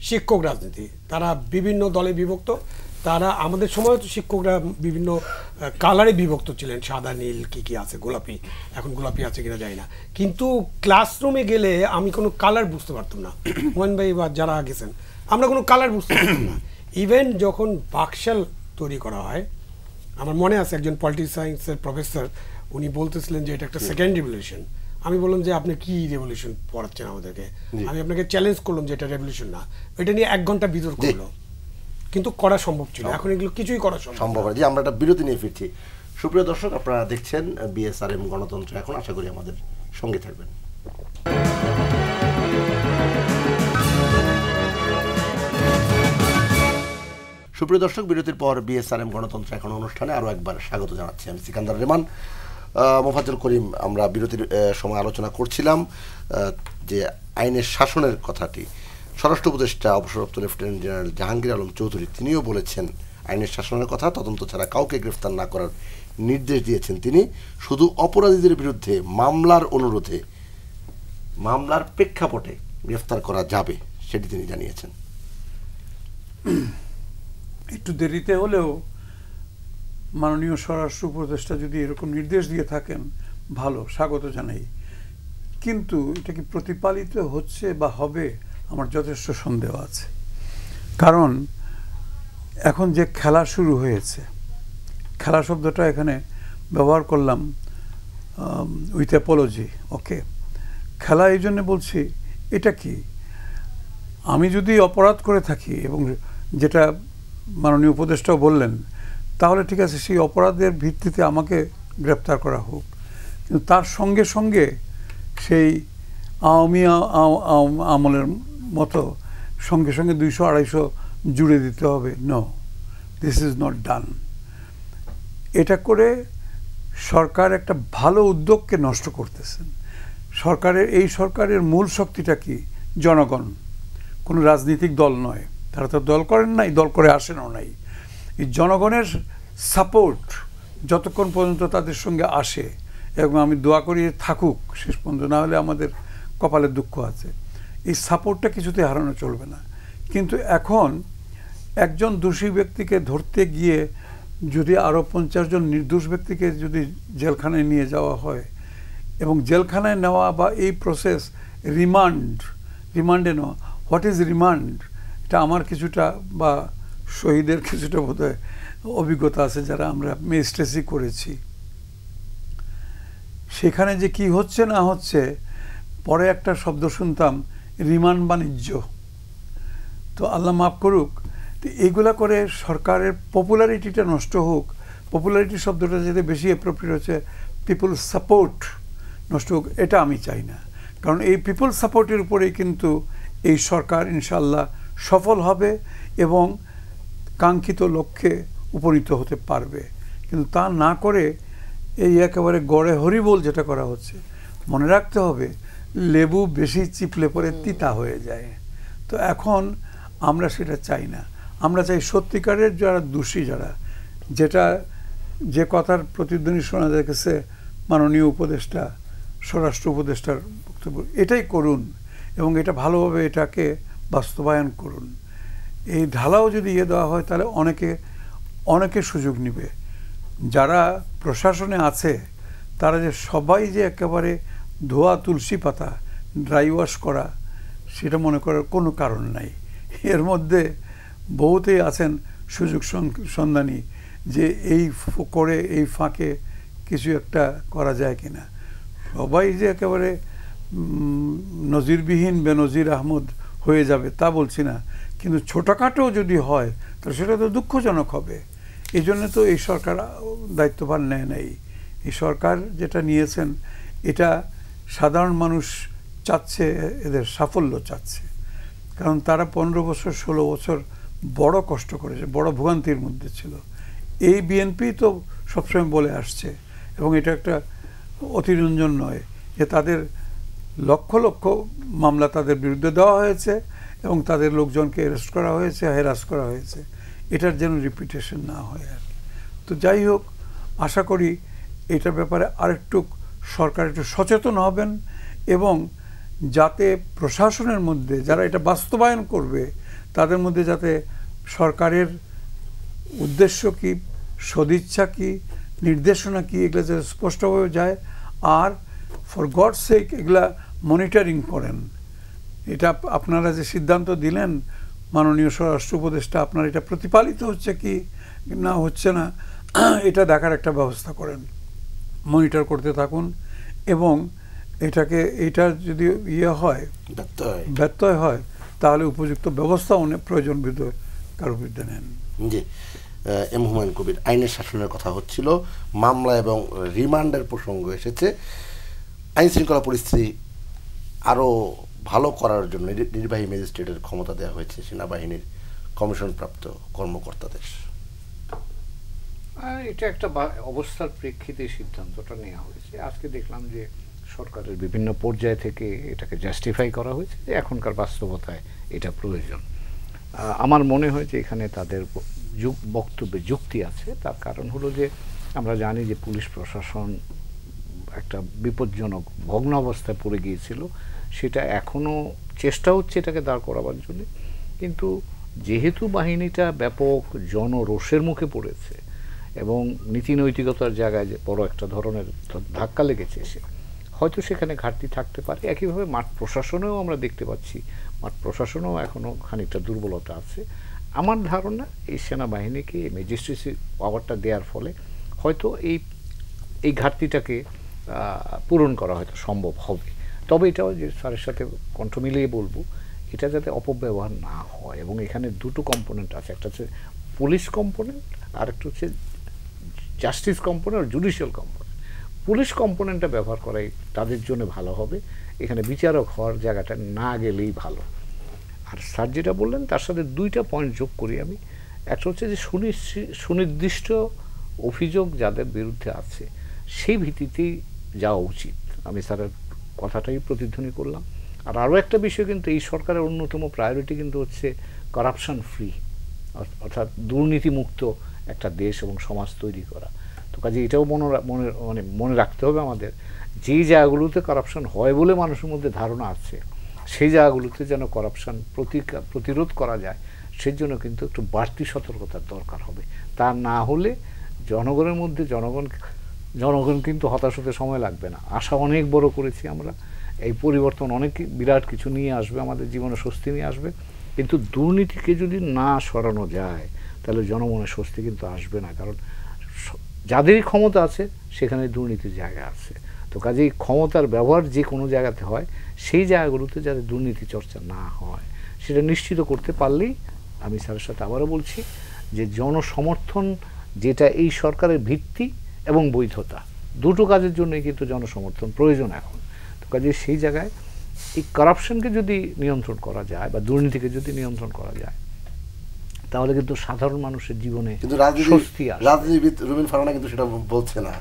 শিক্ষক রাজনীতি। তারা বিভিন্ন দলে বিভক্ত। তারা আমাদের সময় তো শিক্ষকরা বিভিন্ন কালারে বিভক্ত ছিলেন। সাদা, নীল, কি কি আছে, গোলাপি। এখন গোলাপি আছে কিনা জানি না। কিন্তু ক্লাসরুমে গেলে আমি কোনো কালার বুঝতে পারতাম না। মোহন ভাই বা যারা গেছেন, আমরা কোনো কালার বুঝতে পারতাম না। ইভেন যখন বাকশাল তৈরি করা হয়, আমার মনে আছে একজন পলিটিক্স সায়েন্সের প্রফেসর উনি বলতেছিলেন যে এটা একটা সেকেন্ড রেভলিউশন আমি বললাম যে আপনি কি রেভলিউশন পড়াচ্ছেন আমাদেরকে? আমি আপনাকে চ্যালেঞ্জ করলাম যে এটা রেভলিউশন না। এটা নিয়ে এক ঘণ্টা বিতর্ক হলো। কিন্তু করা সম্ভব ছিল। এখন এগুলো কিছুই করা সম্ভব সম্ভব যে আমরা একটা বিরতি নিয়ে ফিরছি। সুপ্রিয় দর্শক আপনারা দেখছেন বিএসআরএম গণতন্ত্র এখন। আশা করি আমাদের সঙ্গে থাকবেন। সুপ্রিয় দর্শক বিরতির পর বিএসআরএম গণতন্ত্র এখন অনুষ্ঠানে আরও একবার স্বাগত জানাচ্ছি আমি সিকান্দার রেমান। মোফাজ্জল করিম, আমরা বিরতির সময় আলোচনা করছিলাম যে আইনের শাসনের কথাটি। স্বরাষ্ট্র উপদেষ্টা, অবসরপ্রাপ্ত লেফটেন্যান্ট জেনারেল জাহাঙ্গীর আলম চৌধুরী, তিনিও বলেছেন, আইনের শাসনের কথা, তদন্ত ছাড়া কাউকে গ্রেফতার না করার নির্দেশ দিয়েছেন তিনি। শুধু অপরাধীদের বিরুদ্ধে মামলার অনুরোধে, মামলার প্রেক্ষাপটে গ্রেফতার করা যাবে, সেটি তিনি জানিয়েছেন। একটু দেরিতে হলেও মাননীয় স্বরাষ্ট্র উপদেষ্টা যদি এরকম নির্দেশ দিয়ে থাকেন, ভালো, স্বাগত জানাই। কিন্তু এটা কি প্রতিপালিত হচ্ছে বা হবে আমার যথেষ্ট সন্দেহ আছে। কারণ এখন যে খেলা শুরু হয়েছে, খেলা শব্দটা এখানে ব্যবহার করলাম উইথ অ্যাপোলজি ওকে খেলা এই জন্য বলছি, এটা কি? আমি যদি অপরাধ করে থাকি এবং যেটা মাননীয় উপদেষ্টাও বললেন তাহলে ঠিক আছে, সেই অপরাধের ভিত্তিতে আমাকে গ্রেপ্তার করা হোক। কিন্তু তার সঙ্গে সঙ্গে সেই আওয়ামী আমলের মতো সঙ্গে সঙ্গে দুইশো আড়াইশো জুড়ে দিতে হবে। No this is not done এটা করে সরকার একটা ভালো উদ্যোগকে নষ্ট করতেছেন। সরকারের, এই সরকারের মূল শক্তিটা কি? জনগণ। কোনো রাজনৈতিক দল নয়। তারা তো দল করেন নাই, দল করে আসেনও নাই। এই জনগণের সাপোর্ট যতক্ষণ পর্যন্ত তাদের সঙ্গে আসে এবং আমি দোয়া করিয়ে থাকুক শেষ পর্যন্ত, না হলে আমাদের কপালে দুঃখ আছে। এই সাপোর্টটা কিছুতে হারানো চলবে না। কিন্তু এখন একজন দোষী ব্যক্তিকে ধরতে গিয়ে যদি আরও পঞ্চাশ জন নির্দোষ ব্যক্তিকে যদি জেলখানায় নিয়ে যাওয়া হয় এবং জেলখানায় নেওয়া বা এই প্রসেস রিমান্ড রিমান্ডে নেওয়া হোয়াট ইজ রিমান্ড এটা আমার কিছুটা বা শহীদের কিছুটা বোধহয় অভিজ্ঞতা আছে যারা আমরা মেজিস্ট্রেসি করেছি। সেখানে যে কি হচ্ছে না হচ্ছে, পরে একটা শব্দ শুনতাম, রিমান্ড বাণিজ্য। তো আল্লাহ মাফ করুক, তো এইগুলা করে সরকারের পপুলারিটিটা নষ্ট হোক, পপুলারিটি শব্দটা যেতে বেশি অ্যাপ্রোপ্রিয়েট হচ্ছে পিপুল সাপোর্ট নষ্ট হোক, এটা আমি চাই না। কারণ এই পিপল সাপোর্টের উপরেই কিন্তু এই সরকার ইনশাল্লাহ সফল হবে এবং কাঙ্ক্ষিত লক্ষ্যে উপনীত হতে পারবে। কিন্তু তা না করে এই একেবারে গড়ে হরিবোল যেটা করা হচ্ছে মনে রাখতে হবে লেবু বেশি চিপলে পরে তিতা হয়ে যায়। তো এখন আমরা সেটা চাই না। আমরা চাই সত্যিকারের যারা দোষী যারা যেটা যে কথার প্রতিধ্বনি শোনা গেছে মাননীয় উপদেষ্টা স্বরাষ্ট্র উপদেষ্টার বক্তব্য এটাই করুন এবং এটা ভালোভাবে এটাকে বাস্তবায়ন করুন। এই ঢালাও যদি ইয়ে দেওয়া হয়, তাহলে অনেকে অনেকে সুযোগ নিবে। যারা প্রশাসনে আছে, তারা যে সবাই যে একেবারে ধোয়া তুলসী পাতা ড্রাই ওয়াশ করা, সেটা মনে করার কোনো কারণ নাই। এর মধ্যে বহুতেই আছেন সুযোগ সন- সন্ধানী যে এই করে এই ফাঁকে কিছু একটা করা যায় কিনা। সবাই যে একেবারে নজিরবিহীন বেনজির আহমদ হয়ে যাবে তা বলছি না। কিন্তু ছোটোখাটো যদি হয় তাহলে সেটা তো দুঃখজনক হবে। এই জন্য তো এই সরকার দায়িত্বভার নেয় নাই। এই সরকার যেটা নিয়েছেন, এটা সাধারণ মানুষ চাচ্ছে, এদের সাফল্য চাচ্ছে। কারণ তারা পনেরো বছর, ষোলো বছর বড় কষ্ট করেছে, বড় ভোগান্তির মধ্যে ছিল। এই বিএনপি তো সবসময় বলে আসছে, এবং এটা একটা অতিরঞ্জন নয় যে তাদের লক্ষ লক্ষ মামলা তাদের বিরুদ্ধে দেওয়া হয়েছে। এবং তাদের লোকজনকে অ্যারেস্ট করা হয়েছে হেরাস করা হয়েছে। এটার যেন রিপিটেশন না হয় আর। তো যাই হোক, আশা করি এটার ব্যাপারে আরেকটু সরকার একটু সচেতন হবেন এবং যাতে প্রশাসনের মধ্যে যারা এটা বাস্তবায়ন করবে, তাদের মধ্যে যাতে সরকারের উদ্দেশ্য কি, সদিচ্ছা কি, নির্দেশনা কি, এগুলো যাতে স্পষ্টভাবে যায়। আর ফর গড সেক এগুলা মনিটরিং করেন। এটা আপনারা যে সিদ্ধান্ত দিলেন মাননীয় স্বরাষ্ট্র উপদেষ্টা আপনার এটা প্রতিপালিত হচ্ছে কি না হচ্ছে না এটা দেখার একটা ব্যবস্থা করেন। মনিটর করতে থাকুন এবং এটাকে এটা যদি ইয়ে হয় ব্যর্থ হয় ব্যত্যয় হয় তাহলে উপযুক্ত ব্যবস্থা অনেক প্রয়োজন বিরুদ্ধে কারও বিরুদ্ধে নেন। জি। এম হুমায়ুন কবির আইনের শাসনের কথা হচ্ছিল মামলা এবং রিমান্ডের প্রসঙ্গ এসেছে। আইন শৃঙ্খলা পরিস্থিতি আরও ভালো করার জন্য নির্বাহী ম্যাজিস্ট্রেটের ক্ষমতা দেওয়া হয়েছে সেনাবাহিনীর কমিশনপ্রাপ্ত কর্মকর্তাদের এটা একটা অবস্থার প্রেক্ষিতে সিদ্ধান্তটা নেওয়া হয়েছে। আজকে দেখলাম যে সরকারের বিভিন্ন পর্যায় থেকে এটাকে জাস্টিফাই করা হয়েছে যে এখনকার বাস্তবতায় এটা প্রয়োজন। আমার মনে হয় যে এখানে তাদের বক্তব্যে যুক্তি আছে। তার কারণ হলো যে আমরা জানি যে পুলিশ প্রশাসন একটা বিপজ্জনক ভগ্ন অবস্থায় পড়ে গিয়েছিল। সেটা এখনও চেষ্টা হচ্ছে এটাকে দাঁড় করাবার জন্য। কিন্তু যেহেতু বাহিনীটা ব্যাপক জনরোষের মুখে পড়েছে এবং নীতি নৈতিকতার জায়গায় যে বড় একটা ধরনের ধাক্কা লেগেছে সে হয়তো সেখানে ঘাটতি থাকতে পারে। একইভাবে মাঠ প্রশাসনেও আমরা দেখতে পাচ্ছি, মাঠ প্রশাসনেও এখনও খানিকটা দুর্বলতা আছে। আমার ধারণা এই সেনাবাহিনীকে, এই ম্যাজিস্ট্রেসি পাওয়ারটা দেওয়ার ফলে হয়তো এই এই ঘাটতিটাকে পূরণ করা হয়তো সম্ভব হবে। তবে এটাও যে স্যারের সাথে কণ্ঠ মিলিয়ে বলব, এটা যাতে অপব্যবহার না হয় এবং এখানে দুটো কম্পোনেন্ট আছে, একটা হচ্ছে পুলিশ কম্পোনেন্ট আর একটা হচ্ছে জাস্টিস কম্পোনেন্ট আর জুডিশিয়াল কম্পোনেন্ট পুলিশ কম্পোনেন্টটা ব্যবহার করাই তাদের জন্য ভালো হবে। এখানে বিচারক হওয়ার জায়গাটা না গেলেই ভালো। আর স্যার যেটা বললেন, তার সাথে দুইটা পয়েন্ট যোগ করি আমি। একটা হচ্ছে যে সুনির্দিষ্ট অভিযোগ যাদের বিরুদ্ধে আছে, সেই ভিত্তিতেই যাওয়া উচিত। আমি স্যারের কথাটাই প্রতিধ্বনি করলাম। আর আরও একটা বিষয় কিন্তু, এই সরকারের অন্যতম প্রায়োরিটি কিন্তু হচ্ছে করাপশন ফ্রি অর্থাৎ দুর্নীতিমুক্ত একটা দেশ এবং সমাজ তৈরি করা। তো কাজে এটাও মনে মনে মানে মনে রাখতে হবে আমাদের, যেই জায়গাগুলোতে করাপশন হয় বলে মানুষের মধ্যে ধারণা আছে, সেই জায়গাগুলোতে যেন করাপশন প্রতিরোধ করা যায়, সেই জন্য কিন্তু একটু বাড়তি সতর্কতার দরকার হবে। তা না হলে জনগণের মধ্যে জনগণ জনগণ কিন্তু হতাশ হতে সময় লাগবে না। আশা অনেক বড় করেছি আমরা। এই পরিবর্তন অনেক বিরাট কিছু নিয়ে আসবে, আমাদের জীবনে স্বস্তি নিয়ে আসবে। কিন্তু দুর্নীতিকে যদি না সরানো যায়, তাহলে জনমনে স্বস্তি কিন্তু আসবে না। কারণ যাদেরই ক্ষমতা আছে, সেখানে দুর্নীতির জায়গা আছে। তো কাজেই ক্ষমতার ব্যবহার যে কোনো জায়গাতে হয়, সেই জায়গাগুলোতে যাতে দুর্নীতি চর্চা না হয়, সেটা নিশ্চিত করতে পারলেই আমি স্যারের সাথে আবারও বলছি যে জনসমর্থন যেটা এই সরকারের ভিত্তি এবং বৈধতা। দুটো কাজের জন্যই কিন্তু জনসমর্থন প্রয়োজন এখন। তো কাজে সেই জায়গায় এই কারাপশনকে যদি নিয়ন্ত্রণ করা যায় বা দুর্নীতিকে যদি নিয়ন্ত্রণ করা যায় তাহলে কিন্তু সাধারণ মানুষের জীবনে কিন্তু রাজনীতি রাজনীতিবিদ রুবিন ফারানা কিন্তু সেটা বলছে না।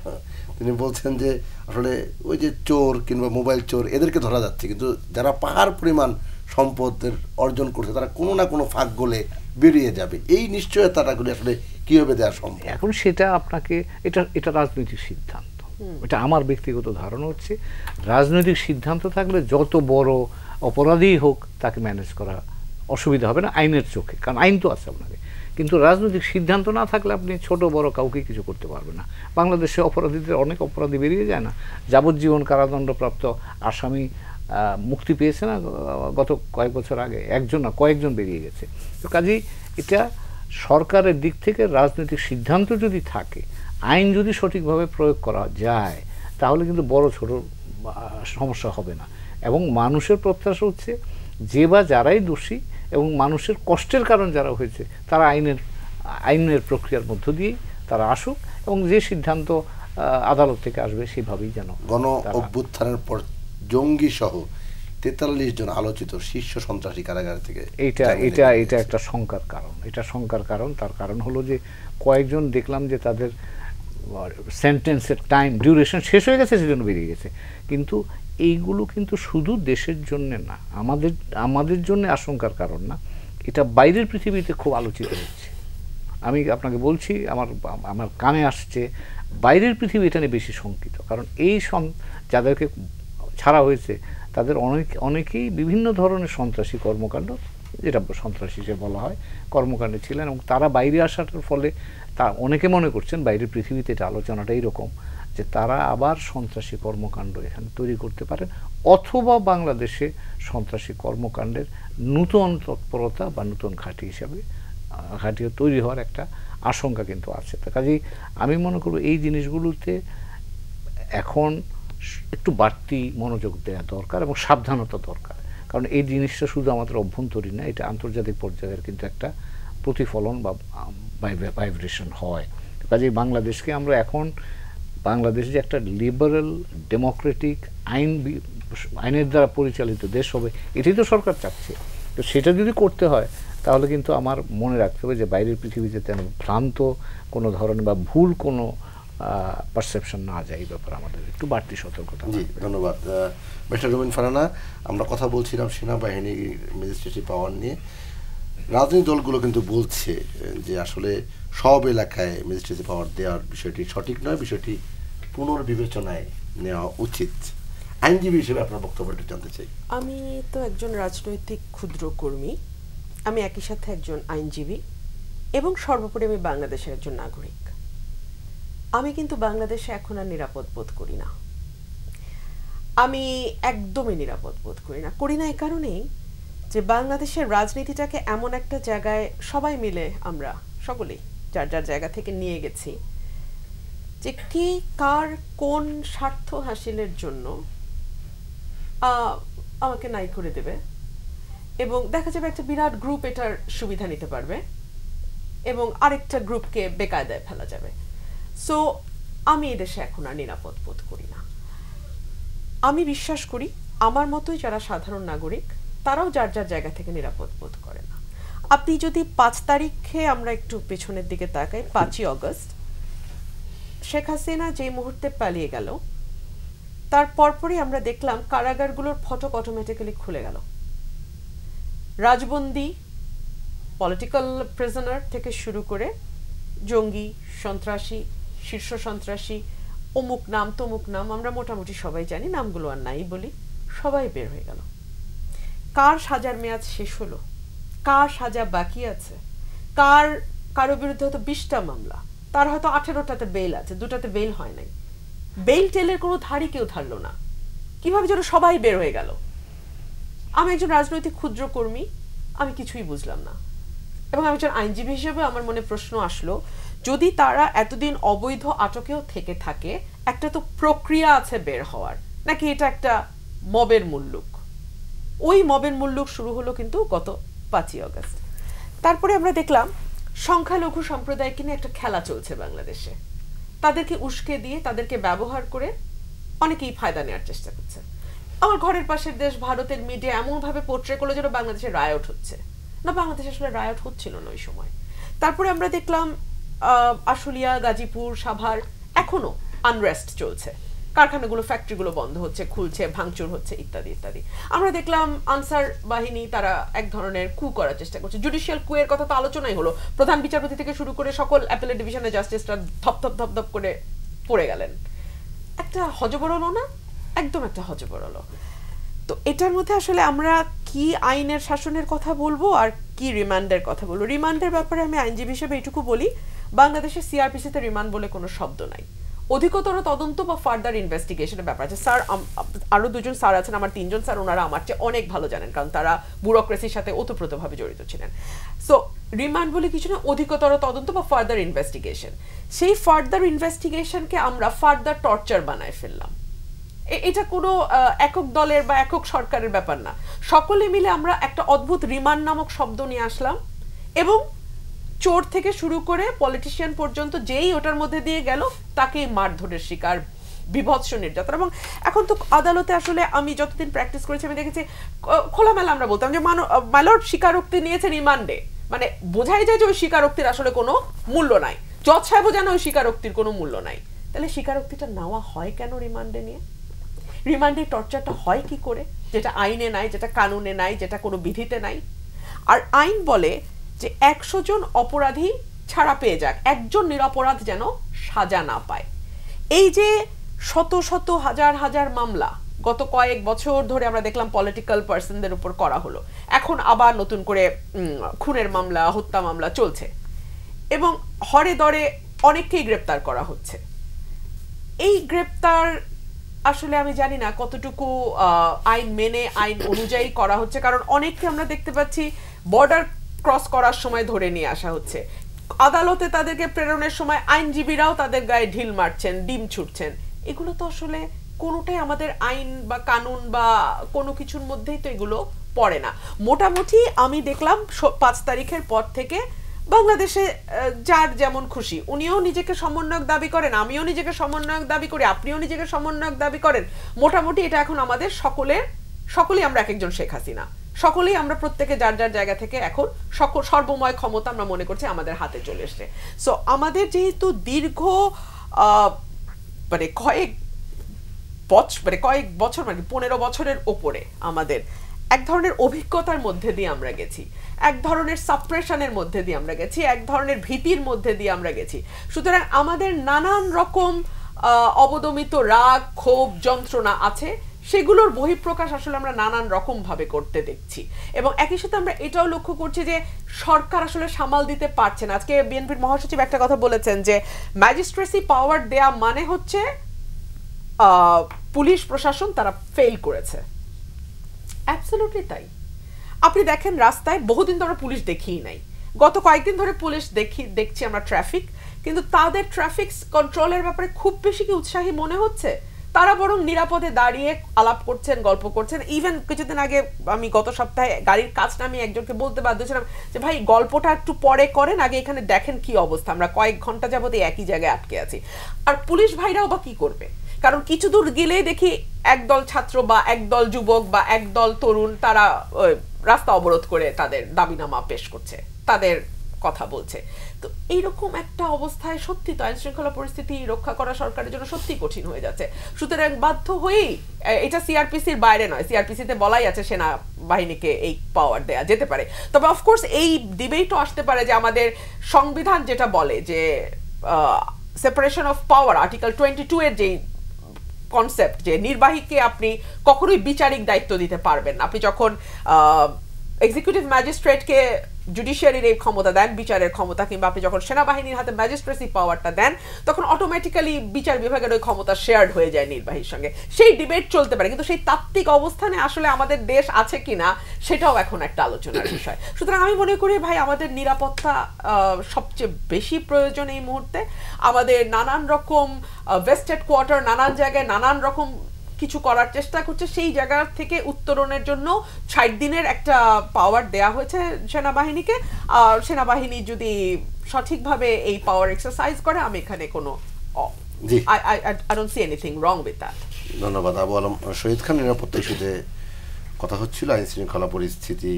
তিনি বলছেন যে আসলে ওই যে চোর কিংবা মোবাইল চোর এদেরকে ধরা যাচ্ছে। কিন্তু যারা পাহাড় পরিমাণ সম্পদের অর্জন করছে তারা কোনো না কোনো ফাঁক গলে বেরিয়ে যাবে। এই নিশ্চয়তাটাগুলি আসলে কীভাবে দেওয়া সম্ভব। এখন সেটা আপনাকে এটা এটা রাজনৈতিক সিদ্ধান্ত। এটা আমার ব্যক্তিগত ধারণা হচ্ছে রাজনৈতিক সিদ্ধান্ত থাকলে যত বড় অপরাধী হোক তাকে ম্যানেজ করা অসুবিধা হবে না আইনের চোখে কারণ আইন তো আছে আপনাকে কিন্তু রাজনৈতিক সিদ্ধান্ত না থাকলে আপনি ছোট বড় কাউকে কিছু করতে পারবেন না। বাংলাদেশে অপরাধীদের অনেক অপরাধী বেরিয়ে যায় না। যাবজ্জীবন কারাদণ্ডপ্রাপ্ত আসামি মুক্তি পেয়েছে না গত কয়েক বছর আগে? একজন না কয়েকজন বেরিয়ে গেছে। তো কাজেই এটা সরকারের দিক থেকে রাজনৈতিক সিদ্ধান্ত যদি থাকে আইন যদি সঠিকভাবে প্রয়োগ করা যায় তাহলে কিন্তু বড় ছোট সমস্যা হবে না। এবং মানুষের প্রত্যাশা হচ্ছে যে বা যারাই দোষী এবং মানুষের কষ্টের কারণ যারা হয়েছে তারা আইনের আইনের প্রক্রিয়ার মধ্য দিয়েই তারা আসুক এবং যে সিদ্ধান্ত আদালত থেকে আসবে সেভাবেই যেন গণ অভ্যুত্থানের পর জঙ্গি সহ তেতাল্লিশ জন আলোচিত শীর্ষ সন্ত্রাসী কারাগার থেকে জামিনে এটা এটা একটা শঙ্কার কারণ। এটা শঙ্কার কারণ তার কারণ হলো যে কয়েকজন দেখলাম যে তাদের সেন্টেন্সের টাইম ডিউরেশন শেষ হয়ে গেছে সেজন্য বেরিয়ে গেছে। কিন্তু এইগুলো কিন্তু শুধু দেশের জন্য না আমাদের আমাদের জন্য আশঙ্কার কারণ না এটা বাইরের পৃথিবীতে খুব আলোচিত হচ্ছে। আমি আপনাকে বলছি আমার আমার কানে আসছে বাইরের পৃথিবী এটা নিয়ে বেশি শঙ্কিত। কারণ এই সন- যাদেরকে ছাড়া হয়েছে তাদের অনেক, অনেকেই বিভিন্ন ধরনের সন্ত্রাসী কর্মকাণ্ড, যেটা সন্ত্রাসী যে বলা হয়, কর্মকাণ্ডে ছিলেন এবং তারা বাইরে আসার ফলে তা, অনেকে মনে করছেন বাইরের পৃথিবীতে এটা আলোচনাটা এইরকম যে তারা আবার সন্ত্রাসী কর্মকাণ্ড এখানে তৈরি করতে পারেন অথবা বাংলাদেশে সন্ত্রাসী কর্মকাণ্ডের নূতন তৎপরতা বা নূতন ঘাঁটি হিসাবে ঘাঁটিও তৈরি হওয়ার একটা আশঙ্কা কিন্তু আছে। তো কাজেই আমি মনে করব এই জিনিসগুলোতে এখন একটু বাড়তি মনোযোগ দেওয়া দরকার এবং সাবধানতা দরকার। কারণ এই জিনিসটা শুধু আমাদের অভ্যন্তরীণ না, এটা আন্তর্জাতিক পর্যায়ের কিন্তু একটা প্রতিফলন বা ভাইব্রেশন হয়। কাজেই বাংলাদেশকে আমরা এখন, বাংলাদেশ যে একটা লিবারেল, ডেমোক্রেটিক আইন আইনের দ্বারা পরিচালিত দেশ হবে, এটাই তো সরকার চাচ্ছে। তো সেটা যদি করতে হয়, তাহলে কিন্তু আমার মনে রাখতে হবে যে বাইরের পৃথিবীতে যেন ভ্রান্ত কোনো ধরনের বা ভুল কোনো পারসেপশন না যায় এই ব্যাপারে আমাদের। একটু বাড়তি সতর্কতা জি ধন্যবাদ। মিস্টার রুমিন ফারানা আমরা কথা বলছিলাম সেনাবাহিনী ম্যাজিস্ট্রেসি পাওয়ার নিয়ে। রাজনৈতিক দলগুলো কিন্তু বলছে যে আসলে সব এলাকায় ম্যাজিস্ট্রেসি পাওয়ার দেওয়ার বিষয়টি সঠিক নয় বিষয়টি পুনর্বিবেচনায় নেওয়া উচিত। আইনজীবী হিসেবে আপনার বক্তব্যটা জানতে চাই। আমি তো একজন রাজনৈতিক ক্ষুদ্র কর্মী। আমি একই সাথে একজন আইনজীবী এবং সর্বোপরি আমি বাংলাদেশের একজন নাগরিক। আমি কিন্তু বাংলাদেশে এখন আর নিরাপদ বোধ করি না। আমি একদমই নিরাপদ বোধ করি না। করি না এই কারণেই যে বাংলাদেশের রাজনীতিটাকে এমন একটা জায়গায় সবাই মিলে আমরা সকলেই, যার যার জায়গা থেকে নিয়ে গেছি, যে কে কার কোন স্বার্থ হাসিলের জন্য আমাকে নাই করে দেবে এবং দেখা যাবে একটা বিরাট গ্রুপ এটার সুবিধা নিতে পারবে এবং আরেকটা গ্রুপকে বেকায়দায় ফেলা যাবে। সো আমি এদেশে এখন আর নিরাপদ বোধ করি না। আমি বিশ্বাস করি, আমার মতোই যারা সাধারণ নাগরিক, তারাও যার যার জায়গা থেকে নিরাপদ বোধ করে না। আপনি যদি পাঁচ তারিখে আমরা একটু পেছনের দিকে তাকাই, পাঁচই অগস্ট, শেখ হাসিনা যে মুহূর্তে পালিয়ে গেল, তার পরপরই আমরা দেখলাম কারাগারগুলোর ফটক অটোমেটিক্যালি খুলে গেল। রাজবন্দি পলিটিক্যাল প্রিজনার থেকে শুরু করে জঙ্গি, সন্ত্রাসী শীর্ষ সন্ত্রাসী, অমুক নাম, তমুক নাম, আমরা মোটামুটি সবাই জানি, নামগুলো আর নাই বলি, সবাই বের হয়ে গেল। কার সাজার মেয়াদ শেষ হলো? কার সাজা বাকি আছে? কার, কারও বিরুদ্ধে হয়তো বিশটা মামলা, তার হয়তো আঠেরোটাতে বেল আছে, দুটাতে বেল হয় নাই। বেল টেলের কোনো ধারই কেউ ধারলো না। কীভাবে যেন সবাই বের হয়ে গেল? আমি একজন রাজনৈতিক ক্ষুদ্র কর্মী, আমি কিছুই বুঝলাম না। এবং আমি একজন আইনজীবী হিসেবে আমার মনে প্রশ্ন আসলো যদি তারা এতদিন অবৈধ আটকেও থেকে থাকে, একটা তো প্রক্রিয়া আছে বের হওয়ার। নাকি এটা একটা মবের মুল্লুক? ওই মবের মুল্লুক শুরু হলো কিন্তু গত পাঁচই অগস্ট তারপরে আমরা দেখলাম, সংখ্যালঘু সম্প্রদায়কে নিয়ে একটা খেলা চলছে বাংলাদেশে। তাদেরকে উস্কে দিয়ে তাদেরকে ব্যবহার করে অনেকেই ফায়দা নেওয়ার চেষ্টা করছে। আমার ঘরের পাশের দেশ ভারতের মিডিয়া এমনভাবে পোট্রে করল যেন বাংলাদেশে রায়ট হচ্ছে। না, বাংলাদেশে আসলে রায়ট হচ্ছিল না ওই সময়। তারপরে আমরা দেখলাম আশুলিয়া, গাজীপুর, সাভার এখনও আনরেস্ট চলছে। কারখানাগুলো ফ্যাক্টরিগুলো বন্ধ হচ্ছে, খুলছে, ভাঙচুর হচ্ছে, ইত্যাদি ইত্যাদি। আমরা দেখলাম আনসার বাহিনী তারা এক ধরনের কু করার চেষ্টা করছে। জুডিশিয়াল কু এর কথা তো আলোচনাই হলো। প্রধান বিচারপতি থেকে শুরু করে সকল অ্যাপেলেট ডিভিশনের জাস্টিসরা ধপ ধপ ধপ ধপ করে পড়ে গেলেন। একটা হজবরল না? একদম একটা হজবরল তো এটার মধ্যে আসলে আমরা কি আইনের শাসনের কথা বলব আর কি রিমান্ডের কথা বলব? রিমান্ডের ব্যাপারে আমি আইনজীবী হিসেবে এটুকু বলি বাংলাদেশের সিআরপিসিতে রিমান্ড বলে কোনো শব্দ নাই। অধিকতর তদন্ত বা ফার্দার ইনভেস্টিগেশনের ব্যাপার আছে। স্যার, আম- আরও দুজন স্যার আছেন, আমার তিনজন স্যার, ওনারা আমার চেয়ে অনেক ভালো জানেন, কারণ তারা ব্যুরোক্রেসির সাথে ওতপ্রোতভাবে জড়িত ছিলেন। সো রিমান্ড বলে কিছু না, অধিকতর তদন্ত বা ফার্দার ইনভেস্টিগেশন সেই ফার্দার ইনভেস্টিগেশনকে আমরা ফার্দার টর্চার বানায় ফেললাম। এটা কোনো একক দলের বা একক সরকারের ব্যাপার না। সকলে মিলে আমরা একটা অদ্ভুত রিমান্ড নামক শব্দ নিয়ে আসলাম এবং চোর থেকে শুরু করে পলিটিশিয়ান পর্যন্ত যেই ওটার মধ্যে দিয়ে গেল, তাকেই মারধরের শিকার, বিভৎস নির্যাতন। এবং এখন তো আদালতে আসলে আমি যতদিন প্র্যাকটিস করেছি, আমি দেখেছি খোলামেলা আমরা বলতাম যে মাইলর্ড স্বীকারোক্তি নিয়েছে রিমান্ডে মানে বোঝাই যায় যে ওই স্বীকারোক্তির আসলে কোনো মূল্য নাই। জজ সাহেবও জানে ওই স্বীকারোক্তির কোনো মূল্য নাই। তাহলে স্বীকারোক্তিটা নেওয়া হয় কেন রিমান্ডে নিয়ে? রিমান্ডে টর্চারটা হয় কি করে? যেটা আইনে নাই, যেটা কানুনে নাই, যেটা কোনো বিধিতে নাই। আর আইন বলে যে একশো জন অপরাধী ছাড়া পেয়ে যাক। একজন নিরপরাধ যেন সাজা না পায়। এই যে শত শত হাজার হাজার মামলা গত কয়েক বছর ধরে আমরা দেখলাম পলিটিক্যাল পার্সনদের উপর করা হলো। এখন আবার নতুন করে খুনের মামলা, হত্যা মামলা চলছে। এবং হরে দরে অনেককেই গ্রেপ্তার করা হচ্ছে। এই গ্রেপ্তার আসলে আমি জানি না কতটুকু আইন মেনে, আইন অনুযায়ী করা হচ্ছে। কারণ অনেককে আমরা দেখতে পাচ্ছি বর্ডার ক্রস করার সময় ধরে নিয়ে আসা হচ্ছে। আদালতে তাদেরকে প্রেরণের সময় আইনজীবীরাও তাদের গায়ে ঢিল মারছেন, ডিম ছুটছেন। এগুলো তো আসলে কোনোটাই আমাদের আইন বা কানুন বা কোনো কিছুর মধ্যেই তো এগুলো পড়ে না। মোটামুটি আমি দেখলাম পাঁচ তারিখের পর থেকে বাংলাদেশে যার যেমন খুশি, উনিও নিজেকে সমন্বয়ক দাবি করেন, আমিও নিজেকে সমন্বয়ক দাবি করি, আপনিও নিজেকে সমন্বয়ক দাবি করেন। মোটামুটি এটা এখন আমাদের সকলের সকলেই আমরা এক একজন শেখ হাসিনা। সকলেই আমরা প্রত্যেকে যার যার জায়গা থেকে এখন সকল সর্বময় ক্ষমতা আমরা মনে করছি আমাদের হাতে চলে এসছে। সো আমাদের যেহেতু দীর্ঘ মানে কয়েক বছর মানে কয়েক বছর মানে পনেরো বছরের ওপরে আমাদের এক ধরনের অভিজ্ঞতার মধ্যে দিয়ে আমরা গেছি। এক ধরনের সাপ্রেশনের মধ্যে দিয়ে আমরা গেছি। এক ধরনের ভীতির মধ্যে দিয়ে আমরা গেছি। সুতরাং আমাদের নানান রকম অবদমিত রাগ, ক্ষোভ, যন্ত্রণা আছে। সেগুলোর বহিঃপ্রকাশ আসলে আমরা নানান রকম ভাবে করতে দেখছি। এবং একই সাথে আমরা এটাও লক্ষ্য করছি যে সরকার আসলে সামাল দিতে পারছে না। আজকে বিএনপির মহাসচিব একটা কথা বলেছেন যে, ম্যাজিস্ট্রেসি পাওয়ার দেয়া মানে হচ্ছে পুলিশ প্রশাসন তারা ফেল করেছে। অ্যাবসলিউটলি তাই। আপনি দেখেন রাস্তায় বহুদিন ধরে পুলিশ দেখিই নাই। গত কয়েকদিন ধরে পুলিশ দেখি, দেখছি আমরা ট্রাফিক, কিন্তু তাদের ট্রাফিক কন্ট্রোলের ব্যাপারে খুব বেশি কি উৎসাহী মনে হচ্ছে? তারা বরং নিরাপদে দাঁড়িয়ে আলাপ করছেন, গল্প করছেন। ইভেন কিছুদিন আগে আমি গত সপ্তাহে গাড়ির কাজ আমি একজনকে বলতে বাধ্য ছিলাম যে, ভাই, গল্পটা একটু পরে করেন, আগে এখানে দেখেন কি অবস্থা। আমরা কয়েক ঘণ্টা যাবত একই জায়গায় আটকে আছি। আর পুলিশ ভাইরাও বা কি করবে? কারণ কিছু দূর গেলেই দেখি একদল ছাত্র বা একদল যুবক বা একদল তরুণ, তারা রাস্তা অবরোধ করে তাদের দাবিনামা পেশ করছে। তাদের কথা বলছে। তো এইরকম একটা অবস্থায় সত্যি তো আইন শৃঙ্খলা পরিস্থিতি রক্ষা করা সরকারের জন্য সত্যি কঠিন হয়ে যাচ্ছে। সুতরাং বাধ্য হয়েই এটা সিআরপিসির বাইরে নয় সিআরপিসিতে বলাই আছে সেনা বাহিনীকে এই পাওয়ার দেয়া যেতে পারে। তবে অফকোর্স এই ডিবেটও আসতে পারে যে আমাদের সংবিধান যেটা বলে যে separation of power article twenty two এর যেই কনসেপ্ট যে নির্বাহীকে আপনি কখনোই বিচারিক দায়িত্ব দিতে পারবেন আপনি যখন এক্সিকিউটিভ ম্যাজিস্ট্রেটকে জুডিশিয়ারির এই ক্ষমতা দেন বিচারের ক্ষমতা কিংবা আপনি যখন সেনাবাহিনীর হাতে ম্যাজিস্ট্রেসি পাওয়ারটা দেন তখন অটোমেটিক্যালি বিচার বিভাগের ওই ক্ষমতা শেয়ার্ড হয়ে যায় নির্বাহীর সঙ্গে। সেই ডিবেট চলতে পারে কিন্তু সেই তাত্ত্বিক অবস্থানে আসলে আমাদের দেশ আছে কিনা সেটাও এখন একটা আলোচনার বিষয়। সুতরাং আমি মনে করি ভাই আমাদের নিরাপত্তা সবচেয়ে বেশি প্রয়োজন এই মুহূর্তে। আমাদের নানান রকম ভেস্টেড কোয়ার্টার নানান জায়গায় নানান রকম কিছু করার চেষ্টা করছে সেই জায়গা থেকে উত্তরণের জন্য ষাট দিনের একটা পাওয়ার দেয়া হয়েছে সেনাবাহিনীকে। আর সেনাবাহিনী যদি সঠিকভাবে এই পাওয়ার এক্সারসাইজ করে আমি এখানে কোনো I don't see anything wrong with that ধন্যবাদ। আবু আলম শহীদ খান নিরাপত্তা ইস্যুতে কথা হচ্ছিল আইন শৃঙ্খলা পরিস্থিতি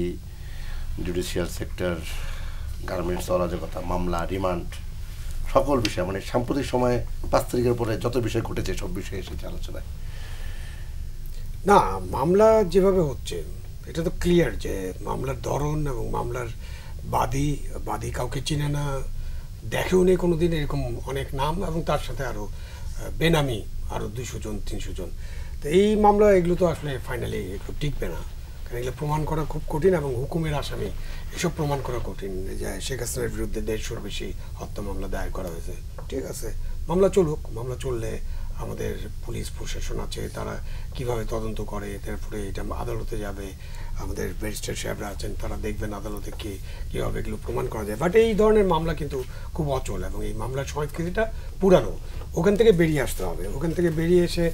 জুডিশিয়াল সেক্টর গার্মেন্টস অরাজকতা মামলা রিমান্ড সকল বিষয় মানে সাম্প্রতিক সময়ে পাঁচ তারিখের পরে যত বিষয় ঘটেছে সব বিষয়ে এসেছে আলোচনায়। না, মামলা যেভাবে হচ্ছে, এটা তো ক্লিয়ার যে মামলার ধরন এবং মামলার বাদী বাদী কাউকে চিনে না, দেখেও নেই কোনো দিন এরকম অনেক নাম এবং তার সাথে আরও বেনামি আরও দুইশো জন, তিনশো জন। তো এই মামলা, এগুলো তো আসলে ফাইনালি একটু টিকবে না। কারণ এগুলো প্রমাণ করা খুব কঠিন এবং হুকুমের আসামি, এসব প্রমাণ করা কঠিন। যে শেখ হাসিনার বিরুদ্ধে দেড়শোর বেশি হত্যা মামলা দায়ের করা হয়েছে। ঠিক আছে, মামলা চলুক, মামলা চললে আমাদের পুলিশ প্রশাসন আছে, তারা কীভাবে তদন্ত করে, তারপরে এটা আদালতে যাবে, আমাদের ব্যারিস্টার সাহেবরা আছেন, তারা দেখবেন আদালতে কি, কীভাবে এগুলো প্রমাণ করা যায়। বাট এই ধরনের মামলা কিন্তু খুব অচল এবং এই মামলার সংস্কৃতিটা পুরানো। ওখান থেকে বেরিয়ে আসতে হবে। ওখান থেকে বেরিয়ে এসে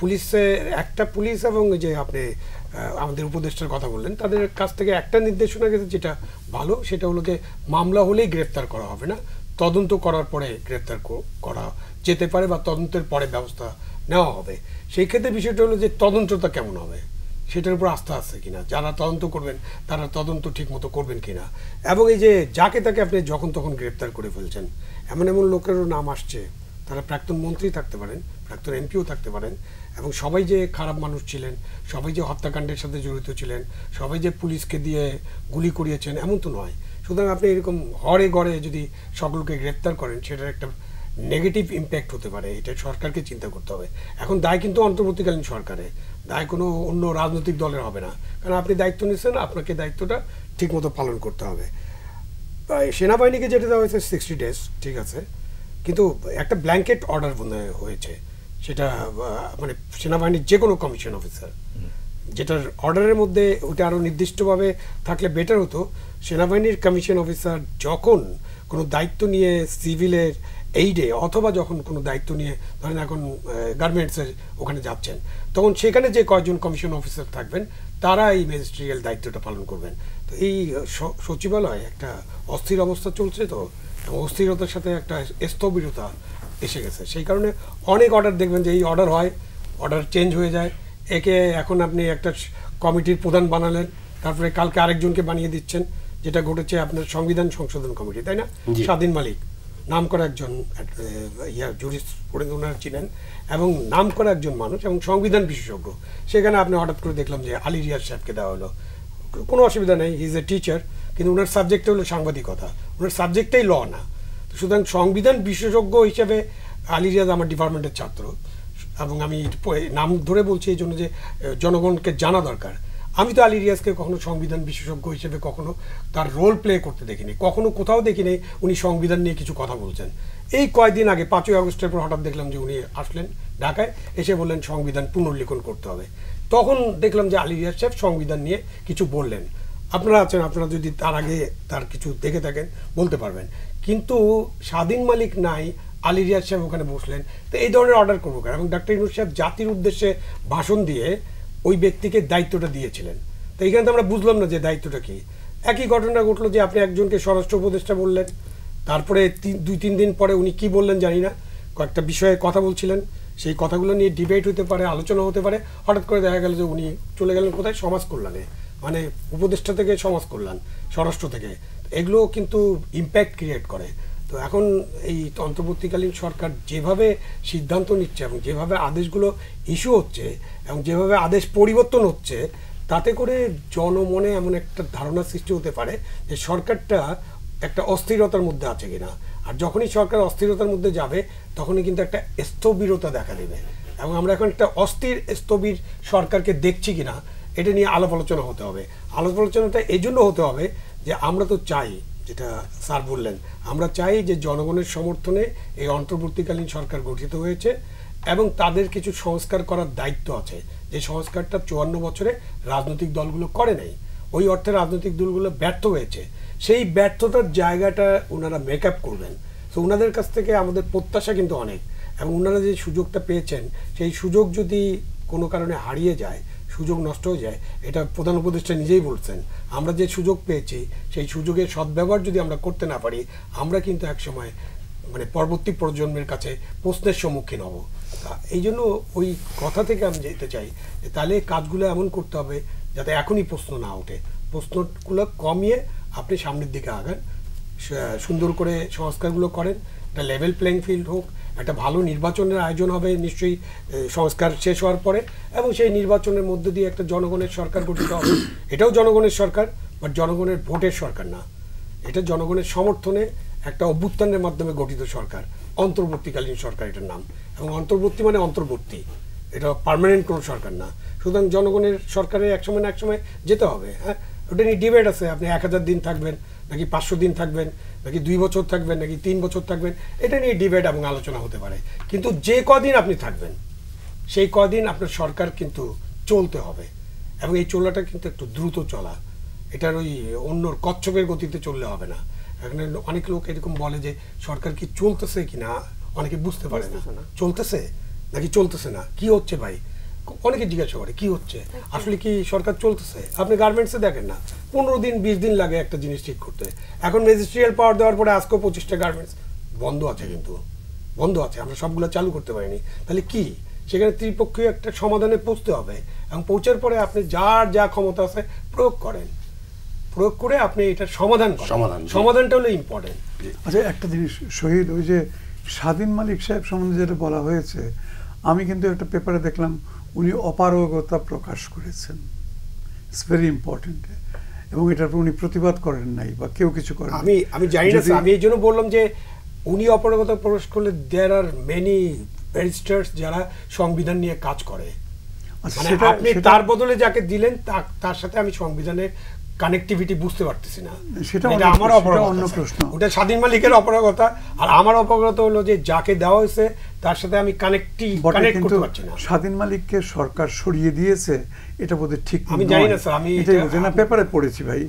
পুলিশে, একটা পুলিশ এবং যে আপনি আমাদের উপদেষ্টার কথা বললেন, তাদের কাছ থেকে একটা নির্দেশনা গেছে যেটা ভালো, সেটা হলো যে মামলা হলেই গ্রেপ্তার করা হবে না। তদন্ত করার পরে গ্রেপ্তার করা যেতে পারে বা তদন্তের পরে ব্যবস্থা নেওয়া হবে। সেই ক্ষেত্রে বিষয়টা হলো যে তদন্তটা কেমন হবে? সেটার উপর আস্থা আছে কিনা? যারা তদন্ত করবেন, তারা তদন্ত ঠিক মতো করবেন কিনা? এবং এই যে যাকে তাকে আপনি যখন তখন গ্রেপ্তার করে ফেলছেন, এমন এমন লোকেরও নাম আসছে। তারা প্রাক্তন মন্ত্রী থাকতে পারেন, প্রাক্তন এমপিও থাকতে পারেন এবং সবাই যে খারাপ মানুষ ছিলেন, সবাই যে হত্যাকাণ্ডের সাথে জড়িত ছিলেন, সবাই যে পুলিশকে দিয়ে গুলি করিয়েছেন, এমন তো নয়। সুতরাং আপনি এরকম হরে গড়ে যদি সকলকে গ্রেপ্তার করেন, সেটার একটা নেগেটিভ ইম্প্যাক্ট হতে পারে এটা সরকারকে চিন্তা করতে হবে। এখন দায় কিন্তু অন্তর্বর্তীকালীন সরকারে। দায় কোনো অন্য রাজনৈতিক দলের হবে না। কারণ আপনি দায়িত্ব নিচ্ছেন আপনাকে দায়িত্বটা ঠিকমতো পালন করতে হবে। সেনাবাহিনীকে যেটা দেওয়া হয়েছে সিক্সটি ডেজ ঠিক আছে? কিন্তু একটা ব্ল্যাঙ্কেট অর্ডার মনে হয়েছে। সেটা মানে সেনাবাহিনীর যে কোনো কমিশন অফিসার যেটার অর্ডারের মধ্যে ওটা আরও নির্দিষ্টভাবে থাকলে বেটার হতো। সেনাবাহিনীর কমিশন অফিসার যখন কোনো দায়িত্ব নিয়ে সিভিলের এইডে অথবা যখন কোনো দায়িত্ব নিয়ে ধরেন এখন গার্মেন্টসের ওখানে যাচ্ছেন তখন সেখানে যে কয়েকজন কমিশন অফিসার থাকবেন তারা এই ম্যাজিস্ট্রিয়াল দায়িত্বটা পালন করবেন। তো এই সচিবালয় একটা অস্থির অবস্থা চলছে তো অস্থিরতার সাথে একটা স্থবিরতা এসে গেছে। সেই কারণে অনেক অর্ডার দেখবেন যে এই অর্ডার হয় অর্ডার চেঞ্জ হয়ে যায়। একে এখন আপনি একটা কমিটির প্রধান বানালেন তারপরে কালকে আরেকজনকে বানিয়ে দিচ্ছেন যেটা ঘটেছে আপনার সংবিধান সংশোধন কমিটি তাই না? স্বাধীন মালিক। নাম করা একজন ইয়া পড়েন ওনারা ছিলেন এবং নাম করা একজন মানুষ এবং সংবিধান বিশেষজ্ঞ। সেখানে আপনি হঠাৎ করে দেখলাম যে আলী রিয়াজ সাহেবকে দেওয়া হলো। কোনো অসুবিধা নেই ইজ এ টিচার কিন্তু ওনার সাবজেক্টটা হলো সাংবাদিকতা। ওনার সাবজেক্টটাই ল না। তো সুতরাং সংবিধান বিশেষজ্ঞ হিসেবে আলী রিয়াজ আমার ডিপার্টমেন্টের ছাত্র। এবং আমি নাম ধরে বলছি এই জন্য যে জনগণকে জানা দরকার। আমি তো আলী রিয়াজকে কখনো সংবিধান বিশেষজ্ঞ হিসেবে কখনো তার রোল প্লে করতে দেখিনি, কখনো কোথাও দেখিনি উনি সংবিধান নিয়ে কিছু কথা বলছেন। এই কয়েকদিন আগে, পাঁচই আগস্টের পর হঠাৎ দেখলাম যে উনি আসলেন ঢাকায়, এসে বললেন সংবিধান পুনর্লিখন করতে হবে। তখন দেখলাম যে আলী রিয়াজ সাহেব সংবিধান নিয়ে কিছু বললেন। আপনারা আছেন, আপনারা যদি তার আগে তার কিছু দেখে থাকেন, বলতে পারবেন। কিন্তু স্বাধীন মালিক নাই আলী রিয়াজ সাহেব ওখানে বসলেন। তো এই ধরনের অর্ডার করব কেন? এবং ডাক্তার ইনুস সাহেব জাতির উদ্দেশ্যে ভাষণ দিয়ে ওই ব্যক্তিকে দায়িত্বটা দিয়েছিলেন। তো এইখানে তো আমরা বুঝলাম না যে দায়িত্বটা কি। একই ঘটনা ঘটলো যে আপনি একজনকে স্বরাষ্ট্র উপদেষ্টা বললেন। তারপরে দুই, তিন দিন পরে উনি কি বললেন জানি না। কয়েকটা বিষয়ে কথা বলছিলেন। সেই কথাগুলো নিয়ে ডিবেট হতে পারে, আলোচনা হতে পারে। হঠাৎ করে দেখা গেল যে উনি চলে গেলেন কোথায়? সমাজ কল্যাণে। মানে উপদেষ্টা থেকে সমাজ কল্যাণ, স্বরাষ্ট্র থেকে। এগুলো কিন্তু ইম্প্যাক্ট ক্রিয়েট করে। তো এখন এই অন্তর্বর্তীকালীন সরকার যেভাবে সিদ্ধান্ত নিচ্ছে এবং যেভাবে আদেশগুলো ইস্যু হচ্ছে এবং যেভাবে আদেশ পরিবর্তন হচ্ছে, তাতে করে জনমনে এমন একটা ধারণা সৃষ্টি হতে পারে যে সরকারটা একটা অস্থিরতার মধ্যে আছে কিনা। আর যখনই সরকার অস্থিরতার মধ্যে যাবে, তখনই কিন্তু একটা স্থবিরতা দেখা দেবে এবং আমরা এখন একটা অস্থির, স্থবির সরকারকে দেখছি কিনা, এটা নিয়ে আলাপ আলোচনা হতে হবে। আলাপ আলোচনাটা এই জন্য হতে হবে যে আমরা তো চাই যেটা স্যার বললেন। আমরা চাই যে জনগণের সমর্থনে এই অন্তর্বর্তীকালীন সরকার গঠিত হয়েছে এবং তাদের কিছু সংস্কার করার দায়িত্ব আছে। যে সংস্কারটা চুয়ান্ন বছরে রাজনৈতিক দলগুলো করে নাই, ওই অর্থে রাজনৈতিক দলগুলো ব্যর্থ হয়েছে। সেই ব্যর্থতার জায়গাটা ওনারা মেক আপ করবেন। তো ওনাদের কাছ থেকে আমাদের প্রত্যাশা কিন্তু অনেক এবং ওনারা যে সুযোগটা পেয়েছেন, সেই সুযোগ যদি কোনো কারণে হারিয়ে যায় সুযোগ নষ্ট হয়ে যায়, এটা প্রধান উপদেষ্টা নিজেই বলছেন। আমরা যে সুযোগ পেয়েছি, সেই সুযোগের সদ্ব্যবহার যদি আমরা করতে না পারি, আমরা কিন্তু একসময় মানে পরবর্তী প্রজন্মের কাছে প্রশ্নের সম্মুখীন হব। এই জন্য ওই কথা থেকে আমি যেতে চাই যে তাহলে কাজগুলো এমন করতে হবে যাতে এখনই প্রশ্ন না ওঠে। প্রশ্নগুলো কমিয়ে আপনি সামনের দিকে আগান সুন্দর করে সংস্কারগুলো করেন, একটা লেভেল প্লেইং ফিল্ড হোক একটা ভালো নির্বাচনের আয়োজন হবে নিশ্চয়ই সংস্কার শেষ হওয়ার পরে, এবং সেই নির্বাচনের মধ্য দিয়ে একটা জনগণের সরকার গঠিত হবে। এটাও জনগণের সরকার বাট জনগণের ভোটের সরকার না। এটা জনগণের সমর্থনে একটা অভ্যুত্থানের মাধ্যমে গঠিত সরকার, অন্তর্বর্তীকালীন সরকার এটার নাম। এবং অন্তর্বর্তী মানে অন্তর্বর্তী। এটা পার্মানেন্ট কোনো সরকার না। সুতরাং জনগণের সরকারে একসময় না একসময় যেতে হবে হ্যাঁ? ওটা নিয়ে ডিবেট আছে, আপনি এক হাজার দিন থাকবেন নাকি পাঁচশো দিন থাকবেন নাকি দুই বছর থাকবেন নাকি তিন বছর থাকবেন এটা নিয়ে ডিবেট এবং আলোচনা হতে পারে। কিন্তু যে কদিন আপনি থাকবেন সেই কদিন আপনার সরকার কিন্তু চলতে হবে। এবং এই চলাটা কিন্তু একটু দ্রুত চলা। এটার ওই অন্যর কচ্ছপের গতিতে চললে হবে না। এখানে অনেক লোক এরকম বলে যে সরকার কি চলতেছে কিনা? অনেকে বুঝতে পারে না। না। চলতেছে? নাকি চলতেছে না? কি হচ্ছে ভাই? অনেকে জিজ্ঞাসা করে কি হচ্ছে? আসলে কি সরকার চলতেছে? আপনি গার্মেন্টসে দেখেন না। পনেরো দিন বিশ দিন লাগে একটা জিনিস ঠিক করতে। এখন রেজিস্ট্রিয়াল পাওয়ার দেওয়ার পরে আজকেও পঁচিশটা গার্মেন্টস বন্ধ আছে কিন্তু। বন্ধ আছে আমরা সবগুলো চালু করতে পারিনি। তাহলে কি? সেখানে ত্রিপক্ষীয় একটা সমাধানে পৌঁছতে হবে। এবং পৌঁছার পরে আপনি যার যা ক্ষমতা আছে প্রয়োগ করেন। প্রয়োগ করে আপনি এটা সমাধান সমাধান, সমাধানটা হলো ইম্পর্টেন্ট আচ্ছা একটা জিনিস শহীদ ওই যে স্বাধীন মালিক সাহেব সম্বন্ধে যেটা বলা হয়েছে আমি কিন্তু একটা পেপারে দেখলাম উনি অপারগতা প্রকাশ করেছেন। ইটস ভেরি ইম্পর্টেন্ট এবং এটার উনি প্রতিবাদ করেন নাই বা কেউ কিছু করেন আমি আমি জানি না আমি এই জন্য বললাম যে উনি অপারগতা প্রকাশ করলে দেয়ার আর মেনি ব্যারিস্টার্স যারা সংবিধান নিয়ে কাজ করে। আচ্ছা, মানে সেটা- আপনি তার বদলে যাকে দিলেন তার সাথে আমি সংবিধানের কানেক্টিভিটি বুঝতে পারতেছি না। সেটা আমার অন্য প্রশ্ন। ওটা স্বাধীন মালিকের অপরাগতা। আর আমার অপরাগতা হলো যে যাকে দেওয়া হয়েছে তার সাথে আমি কানেক্টি কানেক্ট করতে পারছি না। স্বাধীন মালিককে সরকার সরিয়ে দিয়েছে এটা বোধহয় ঠিক আমি। জানি না স্যার, আমি এটা- না পেপারে পড়েছি ভাই।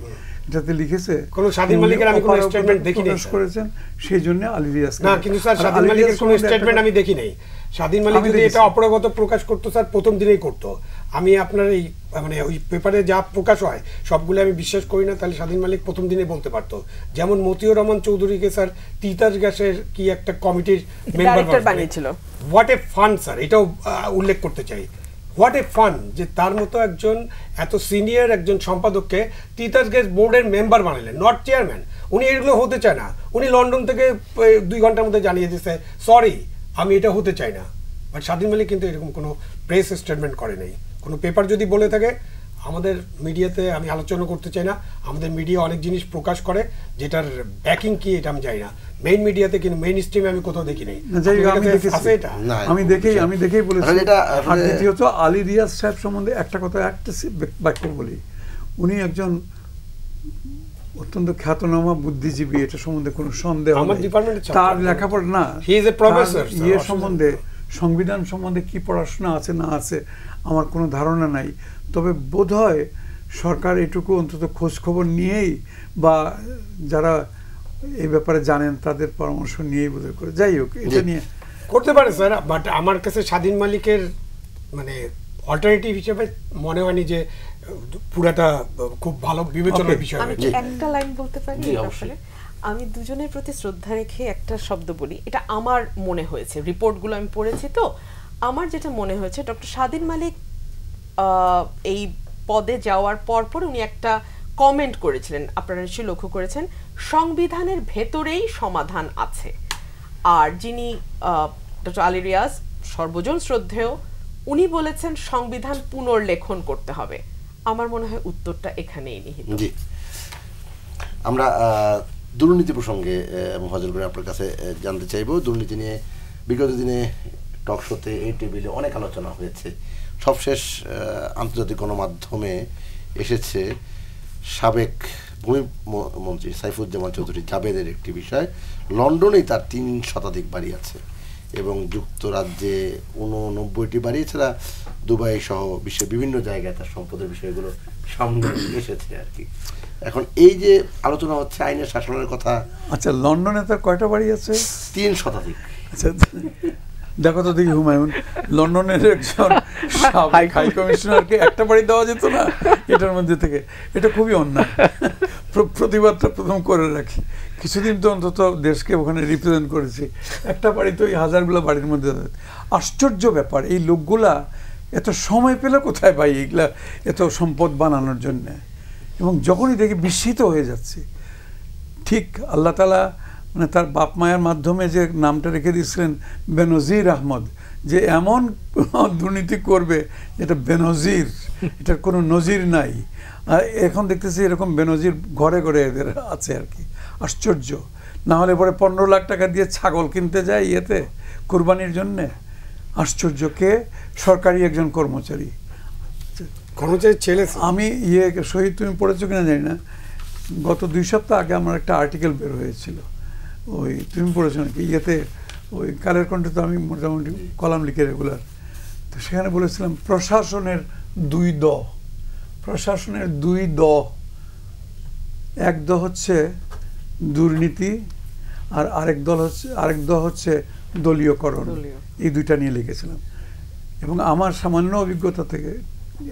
এটাতে লিখেছে কোনো স্বাধীন মালিকের আমি কোনো statement দেখি নাই, করেছেন সেই জন্য আলী রিয়াজ না কিন্তু স্যার স্বাধীন মালিকের কোনো স্টেটমেন্ট আমি দেখি নাই স্বাধীন মালিক যদি এটা অপরাগত প্রকাশ করতো স্যার প্রথম দিনেই করতো। আমি আপনার এই মানে ওই পেপারে যা প্রকাশ হয় সবগুলো আমি বিশ্বাস করি না তাহলে স্বাধীন মালিক প্রথম দিনে বলতে পারতো। যেমন মতিউর রহমান চৌধুরীকে স্যার তিতাস গ্যাসের কি একটা কমিটির মেম্বার বানিয়েছিল। হোয়াট এ ফান্ড স্যার এটাও আহ, উল্লেখ করতে চাই। হোয়াট এ ফান যে তার মতো একজন, এত সিনিয়র একজন সম্পাদককে তিতাস গ্যাস বোর্ডের মেম্বার বানালেন নট চেয়ারম্যান উনি এগুলো হতে চায় না। উনি লন্ডন থেকে দুই ঘণ্টার মধ্যে জানিয়ে দিচ্ছে সরি আমি এটা হতে চাই না। বাট স্বাধীন মালিক কিন্তু এরকম কোনো প্রেস স্টেটমেন্ট করে নেই। কোনো পেপার যদি বলে থাকে, আমাদের মিডিয়াতে আমি আলোচনা করতে চাই না। আমাদের মিডিয়া অনেক জিনিস প্রকাশ করে, যেটার ব্যাকিং কি, এটা আমি জানি না। মেইন মিডিয়াতে কিন্তু মেইন স্ট্রিমে আমি কোথাও দেখি নেই আমি এটা আমি দেখেই আমি দেখেই বলেছি। আর দ্বিতীয়ত আলী রিয়াজ সাহেব সম্বন্ধে একটা কথা একটা বাক্য বলি। উনি একজন অত্যন্ত খ্যাতনামা বুদ্ধিজীবী এটা সম্বন্ধে কোনো সন্দেহ। তার লেখাপড়া না ইয়ে সম্বন্ধে সংবিধান সম্বন্ধে কি পড়াশোনা আছে না আছে আমার কোনো ধারণা নাই। তবে বোধহয় সরকার এটুকু অন্তত খোঁজ খবর নিয়েই বা যারা এই ব্যাপারে জানেন তাদের পরামর্শ নিয়েই বোধহয় করে যাই হোক এটা নিয়ে করতে পারে স্যার বাট আমার কাছে স্বাধীন মালিকের মানে অল্টারনেটিভ হিসেবে মনে হয়নি যে পুরাটা খুব ভালো বিবেচনার বিষয় আমি একটা লাইন বলতে পারি? আমি দুজনের প্রতি শ্রদ্ধা রেখে একটা শব্দ বলি। এটা আমার মনে হয়েছে। রিপোর্টগুলো আমি পড়েছি তো। আমার যেটা মনে হয়েছে ডক্টর স্বাধীন মালিক আহ, এই পদে যাওয়ার পর পর উনি একটা কমেন্ট করেছিলেন। আপনারা নিশ্চয়ই লক্ষ্য করেছেন। সংবিধানের ভেতরেই সমাধান আছে। আর যিনি ডক্টর আলী রিয়াজ সর্বজন শ্রদ্ধেয়, উনি বলেছেন সংবিধান পুনর্লেখন করতে হবে। আমার মনে হয় উত্তরটা এখানেই নিহিত। আমরা দুর্নীতি প্রসঙ্গে মহাজন করে আপনার কাছে জানতে চাইব। দুর্নীতি নিয়ে বিগত দিনে টক শোতে এই টেবিলে অনেক আলোচনা হয়েছে। সবশেষ আন্তর্জাতিক গণমাধ্যমে এসেছে সাবেক ভূমি মন্ত্রী সাইফুজ্জামান চৌধুরী জাবেদের একটি বিষয়। লন্ডনেই তার তিন শতাধিক বাড়ি আছে এবং যুক্তরাজ্যে উননব্বইটি বাড়ি এছাড়া দুবাই সহ বিশ্বের বিভিন্ন জায়গায় তার সম্পদের বিষয়গুলো সামনে এসেছে আর কি। এখন এই যে আলোচনা হচ্ছে আইনের শাসনের কথা আচ্ছা লন্ডনে তার কয়টা বাড়ি আছে? তিন শতাধিক। আচ্ছা দেখো তো দেখি হুমায়ুন লন্ডনের একজন হাই কমিশনারকে একটা বাড়ি দেওয়া যেত না? এটার মধ্যে থেকে। এটা খুবই অন্যায়। প্রতিবাদটা প্রথম করে রাখি। কিছুদিন তো অন্তত দেশকে ওখানে রিপ্রেজেন্ট করেছি। একটা বাড়ি তো এই হাজারগুলো বাড়ির মধ্যে আশ্চর্য ব্যাপার এই লোকগুলা এত সময় পেলে কোথায় পাই এগুলা এত সম্পদ বানানোর জন্যে? এবং যখনই দেখি বিস্মিত হয়ে যাচ্ছে ঠিক আল্লাহ তালা মানে তার বাপ মায়ের মাধ্যমে যে নামটা রেখে দিয়েছিলেন বেনজির আহমদ যে এমন দুর্নীতি করবে যেটা বেনজির এটার কোনো নজির নাই। আর এখন দেখতেছি এরকম বেনজির ঘরে ঘরে এদের আছে আর কি। আশ্চর্য। না হলে পরে পনেরো লাখ টাকা দিয়ে ছাগল কিনতে যায় ইয়েতে কোরবানির জন্যে। আশ্চর্যকে সরকারি একজন কর্মচারী। কর্মচারী ছেলে আমি ইয়ে শহীদ তুমি পড়েছো কিনা জানি না। গত দুই সপ্তাহ আগে আমার একটা আর্টিকেল বের হয়েছিল। ওই তুমি পড়েছো নাকি? ইয়েতে ওই কালের কণ্ঠে তো আমি মোটামুটি কলাম লিখে রেগুলার। তো সেখানে বলেছিলাম প্রশাসনের দুই দ। প্রশাসনের দুই দ। এক দ হচ্ছে দুর্নীতি আর আরেক দল হচ্ছে আরেক দ হচ্ছে দলীয়করণ। দলীয়। এই দুইটা নিয়ে লিখেছিলাম। এবং আমার সামান্য অভিজ্ঞতা থেকে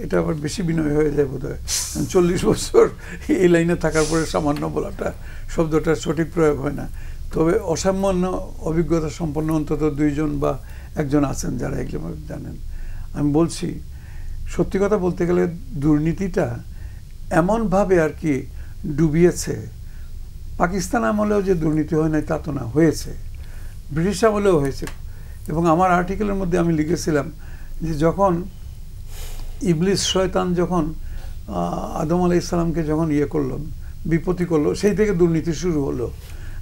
এটা আবার বেশি বিনয় হয়ে যায় বোধ হয় চল্লিশ বছর এই লাইনে থাকার পরে সামান্য বলাটা শব্দটা সঠিক প্রয়োগ হয় না। তবে অসামান্য অভিজ্ঞতা সম্পন্ন অন্তত দুইজন বা একজন আছেন যারা এগুলো জানেন। আমি বলছি, সত্যি কথা বলতে গেলে দুর্নীতিটা এমনভাবে আর কি ডুবিয়েছে, পাকিস্তান আমলেও যে দুর্নীতি হয় নাই তা তো না, হয়েছে। ব্রিটিশ আমলেও হয়েছে। এবং আমার আর্টিকেলের মধ্যে আমি লিখেছিলাম যে যখন ইবলিস শয়তান যখন আদম আলাই ইসলামকে যখন ইয়ে করল, বিপত্তি করল, সেই থেকে দুর্নীতি শুরু হলো।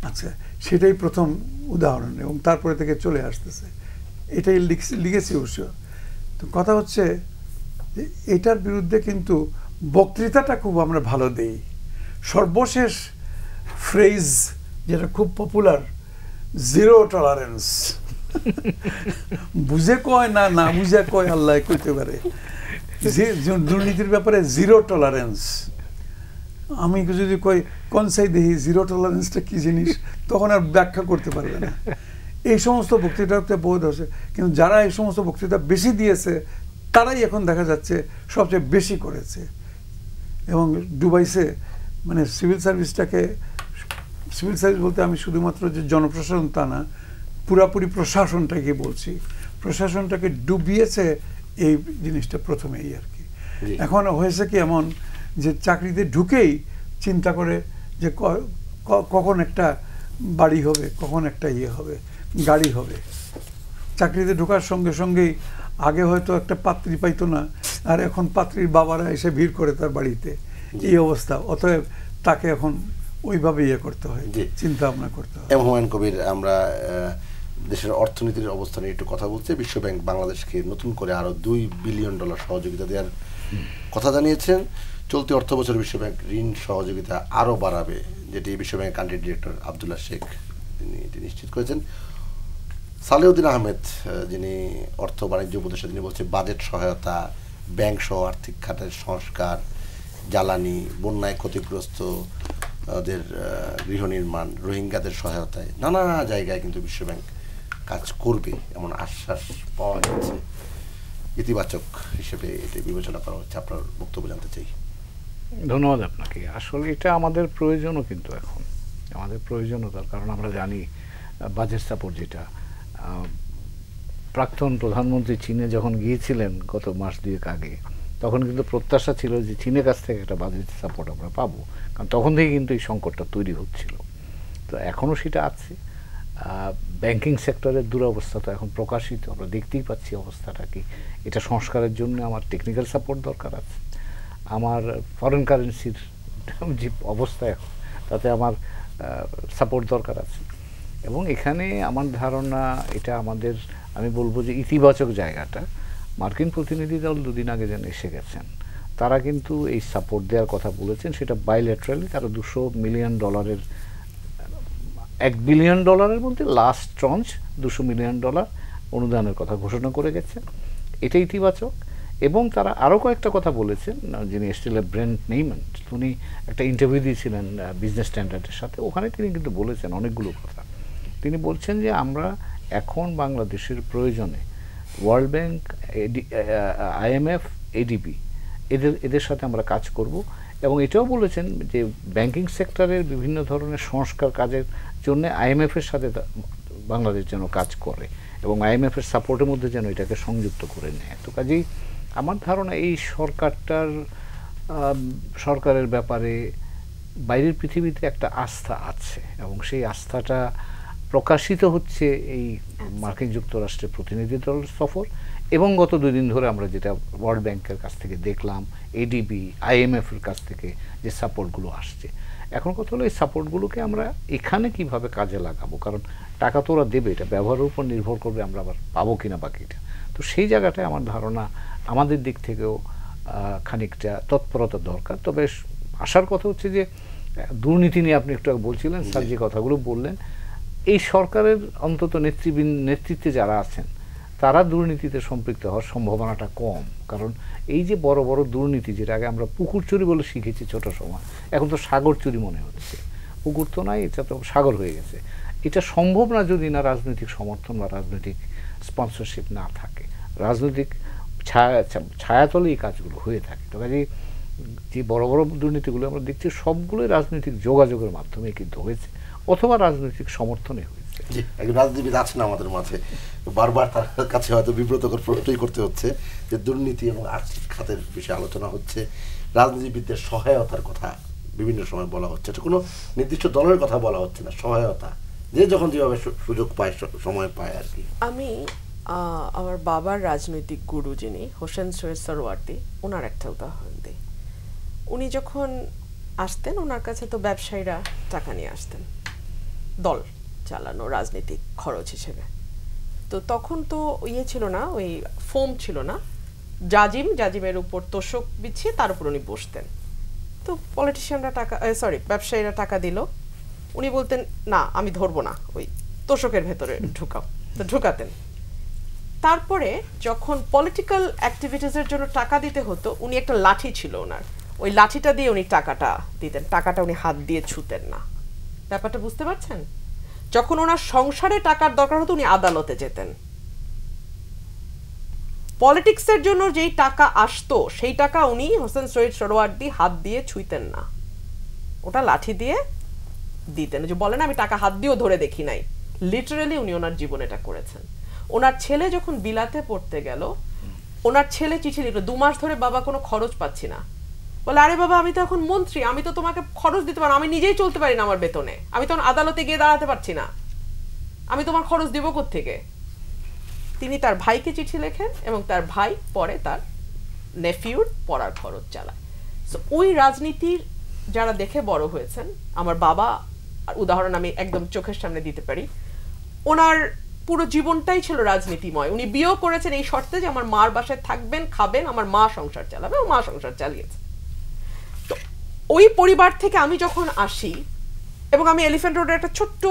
আচ্ছা সেটাই প্রথম উদাহরণ এবং তারপরে থেকে চলে আসতেছে। এটাই লিখছি- অবশ্য। তো কথা হচ্ছে যে এটার বিরুদ্ধে কিন্তু বক্তৃতাটা খুব আমরা ভালো দেই। সর্বশেষ ফ্রেজ যেটা খুব পপুলার জিরো টলারেন্স বুঝে কয় না না বুঝে কয়, আল্লাহ কইতে পারে। দুর্নীতির ব্যাপারে জিরো টলারেন্স আমি যদি কই কোন সাই দেখি জিরো টলারেন্সটা কি জিনিস? তখন আর ব্যাখ্যা করতে পারবে না। এই সমস্ত বক্তৃতাতে বোধ হচ্ছে কিন্তু যারা এই সমস্ত বক্তৃতা বেশি দিয়েছে তারাই এখন দেখা যাচ্ছে সবচেয়ে বেশি করেছে। এবং ডুবাইছে মানে সিভিল সার্ভিসটাকে সিভিল সার্ভিস বলতে আমি শুধুমাত্র যে জনপ্রশাসন তা না পুরাপুরি প্রশাসনটাকে বলছি। প্রশাসনটাকে ডুবিয়েছে এই জিনিসটা প্রথমেই আর কি। এখন হয়েছে কি এমন যে চাকরিতে ঢুকেই চিন্তা করে যে কখন একটা বাড়ি হবে কখন একটা ইয়ে হবে গাড়ি হবে। চাকরিতে ঢোকার সঙ্গে সঙ্গেই আগে হয়তো একটা পাত্রী পাইতো না আর এখন পাত্রীর বাবারা এসে ভিড় করে তার বাড়িতে। এই অবস্থা অতএব তাকে এখন ওইভাবে ইয়ে করতে হয়। চিন্তা ভাবনা করতে হয়। এম হুমায়ুন কবির আমরা দেশের অর্থনীতির অবস্থা নিয়ে একটু কথা বলছি। বিশ্বব্যাংক বাংলাদেশকে নতুন করে আরও দুই বিলিয়ন ডলার সহযোগিতা দেওয়ার কথা জানিয়েছেন। চলতি অর্থ বছর বিশ্বব্যাংক ঋণ সহযোগিতা আরও বাড়াবে যেটি বিশ্বব্যাংক কান্ট্রি ডিরেক্টর আবদুল্লাহ শেখ তিনি এটি নিশ্চিত করেছেন। সালেউদ্দিন আহমেদ যিনি অর্থ বাণিজ্য উপদেষ্টা তিনি বলছে বাজেট সহায়তা ব্যাংক সহ আর্থিক খাতের সংস্কার জ্বালানি বন্যায় ক্ষতিগ্রস্ত আহ, গৃহ নির্মাণ রোহিঙ্গাদের সহায়তায় নানা জায়গায় কিন্তু বিশ্বব্যাংক কাজ করবে এমন আশ্বাস পাওয়া যাচ্ছে ইতিবাচক হিসেবে এটি বিবেচনা করা হচ্ছে। আপনার বক্তব্য জানতে চাই। ধন্যবাদ আপনাকে। আসলে এটা আমাদের প্রয়োজনও কিন্তু এখন। আমাদের প্রয়োজনতার কারণ আমরা জানি বাজেট সাপোর্ট যেটা প্রাক্তন প্রধানমন্ত্রী চীনে যখন গিয়েছিলেন গত মাস দুয়েক আগে, তখন কিন্তু প্রত্যাশা ছিল যে চীনের কাছ থেকে একটা বাজেট সাপোর্ট আমরা পাবো। কারণ তখন থেকে কিন্তু এই সংকটটা তৈরি হচ্ছিল। তো এখনও সেটা আছে। ব্যাংকিং সেক্টরের দুরবস্থা তো এখন প্রকাশিত। আমরা দেখতেই পাচ্ছি অবস্থাটা কি। এটা সংস্কারের জন্য আমার টেকনিক্যাল সাপোর্ট দরকার আছে। আমার ফরেন কারেন্সির যে অবস্থা এখন, তাতে আমার সাপোর্ট দরকার আছে। এবং এখানে আমার ধারণা এটা আমাদের, আমি বলব যে ইতিবাচক জায়গাটা। মার্কিন প্রতিনিধি দল দুদিন আগে যেন এসে গেছেন, তারা কিন্তু এই সাপোর্ট দেওয়ার কথা বলেছেন, সেটা বাইলেটারালি তারা দুশো মিলিয়ন ডলারের এক বিলিয়ন ডলারের মধ্যে লাস্ট ট্রঞ্চ দুশো মিলিয়ন ডলার অনুদানের কথা ঘোষণা করে গেছে। এটা ইতিবাচক। এবং তারা আরও কয়েকটা কথা বলেছেন যিনি এসটিলের ব্রেন্ট নেইমেন্ট উনি একটা ইন্টারভিউ দিয়েছিলেন বিজনেস স্ট্যান্ডার্ডের সাথে। ওখানে তিনি কিন্তু বলেছেন অনেকগুলো কথা। তিনি বলছেন যে আমরা এখন বাংলাদেশের প্রয়োজনে ওয়ার্ল্ড ব্যাংক আইএমএফ এডিবি এদের এদের সাথে আমরা কাজ করব এবং এটাও বলেছেন যে ব্যাংকিং সেক্টরের বিভিন্ন ধরনের সংস্কার কাজের জন্য আইএমএফের সাথে বাংলাদেশ যেন কাজ করে এবং আইএমএফের সাপোর্টের মধ্যে যেন এটাকে সংযুক্ত করে নেয়। তো কাজেই আমার ধারণা এই সরকারটার সরকারের ব্যাপারে বাইরের পৃথিবীতে একটা আস্থা আছে এবং সেই আস্থাটা প্রকাশিত হচ্ছে এই মার্কিন যুক্তরাষ্ট্রের প্রতিনিধি দলের সফর এবং গত দুই দিন ধরে আমরা যেটা ওয়ার্ল্ড ব্যাংকের কাছ থেকে দেখলাম এডিবি আইএমএফ এর কাছ থেকে যে সাপোর্টগুলো আসছে। এখন কথা হলো এই সাপোর্টগুলোকে আমরা এখানে কীভাবে কাজে লাগাবো? কারণ টাকা তো ওরা দেবে এটা ব্যবহারের উপর নির্ভর করবে আমরা আবার পাবো কিনা বাকিটা তো সেই জায়গাটায় আমার ধারণা আমাদের দিক থেকেও খানিকটা তৎপরতা দরকার। তবে আসার কথা হচ্ছে যে দুর্নীতি নিয়ে আপনি একটু বলছিলেন স্যার যে কথাগুলো বললেন এই সরকারের অন্তত নেতৃবৃন্দ নেতৃত্বে যারা আছেন তারা দুর্নীতিতে সম্পৃক্ত হওয়ার সম্ভাবনাটা কম। কারণ এই যে বড় বড় দুর্নীতি যেটা আগে আমরা পুকুর চুরি বলে শিখেছি ছোট সময় এখন তো সাগর চুরি মনে হচ্ছে। পুকুর তো নাই এটা তো সাগর হয়ে গেছে। এটা সম্ভব না যদি না রাজনৈতিক সমর্থন বা রাজনৈতিক স্পন্সরশিপ না থাকে। রাজনৈতিক ছায়া ছায়াতলে এই কাজগুলো হয়ে থাকে। তো কাজেই যে বড় বড় দুর্নীতিগুলো আমরা দেখছি সবগুলোই রাজনৈতিক যোগাযোগের মাধ্যমে কিন্তু হয়েছে অথবা রাজনৈতিক সমর্থনে হয়েছে। একজন রাজনীতিবিদ আছেন আমাদের মাঝে। বারবার তার কাছে হয়তো বিব্রতকর প্রশ্নই করতে হচ্ছে যে দুর্নীতি এবং আর্থিক খাতের বিষয়ে আলোচনা হচ্ছে। রাজনীতিবিদদের সহায়তার কথা বিভিন্ন সময় বলা হচ্ছে। এটা কোনো নির্দিষ্ট দলের কথা বলা হচ্ছে না সহায়তা। যে যখন যেভাবে সুযোগ পায় সময় পায় আর কি। আমি আমার বাবার রাজনৈতিক গুরু যিনি, হোসেন সৈয়দ সরওয়ার্দি, ওনার একটা উদাহরণ দিই। উনি যখন আসতেন, ওনার কাছে তো ব্যবসায়ীরা টাকা নিয়ে আসতেন। দল চালানো, রাজনৈতিক খরচ হিসেবে। তো তখন তো ইয়ে ছিল না, ওই ফোম ছিল না। জাজিম, জাজিমের উপর তোষক বিছিয়ে তার উপর উনি বসতেন। তো পলিটিশিয়ানরা টাকা সরি ব্যবসায়ীরা টাকা দিল। উনি বলতেন, না, আমি ধরবো না, ওই তোষকের ভেতরে ঢুকাও। তো ঢুকাতেন। তারপরে যখন পলিটিক্যাল অ্যাক্টিভিটিসের জন্য টাকা দিতে হতো, উনি একটা লাঠি ছিল ওনার। ওই লাঠিটা দিয়ে উনি টাকাটা দিতেন, টাকাটা উনি হাত দিয়ে ছুতেন না। ব্যাপারটা বুঝতে পারছেন? যখন ওনার সংসারে টাকার দরকার হতো, উনি আদালতে যেতেন। পলিটিক্সের জন্য যেই টাকা আসতো, সেই টাকা উনি হোসেন সৈয়দ সরোয়ার্দি হাত দিয়ে ছুঁইতেন না। ওটা লাঠি দিয়ে দিতেন। যে বলেন আমি টাকা হাত দিয়েও ধরে দেখি নাই। লিটারালি উনি ওনার জীবনে এটা করেছেন। ওনার ছেলে যখন বিলাতে পড়তে গেল ওনার ছেলে চিঠি লিখলো দু মাস ধরে বাবা কোনো খরচ পাচ্ছি না। বলে আরে বাবা আমি তো এখন মন্ত্রী আমি তো তোমাকে খরচ দিতে পারব না, আমি নিজেই চলতে পারি না আমার বেতনে। আমি তখন আদালতে গিয়ে দাঁড়াতে পারছি না। আমি তোমার খরচ দেবো থেকে তিনি তার ভাইকে চিঠি লেখেন এবং তার ভাই পরে তার নেফিউর পড়ার খরচ চালায়। সো ওই রাজনীতির যারা দেখে বড় হয়েছেন আমার বাবা উদাহরণ আমি একদম চোখের সামনে দিতে পারি ওনার পুরো জীবনটাই ছিল রাজনীতিময়। উনি বিয়েও করেছেন এই শর্তে যে আমার মার বাসায় থাকবেন, খাবেন, আমার মা সংসার চালাবে, ও মা সংসার চালিয়েছে। তো ওই পরিবার থেকে আমি যখন আসি, এবং আমি এলিফ্যান্ট রোডের একটা ছোট্ট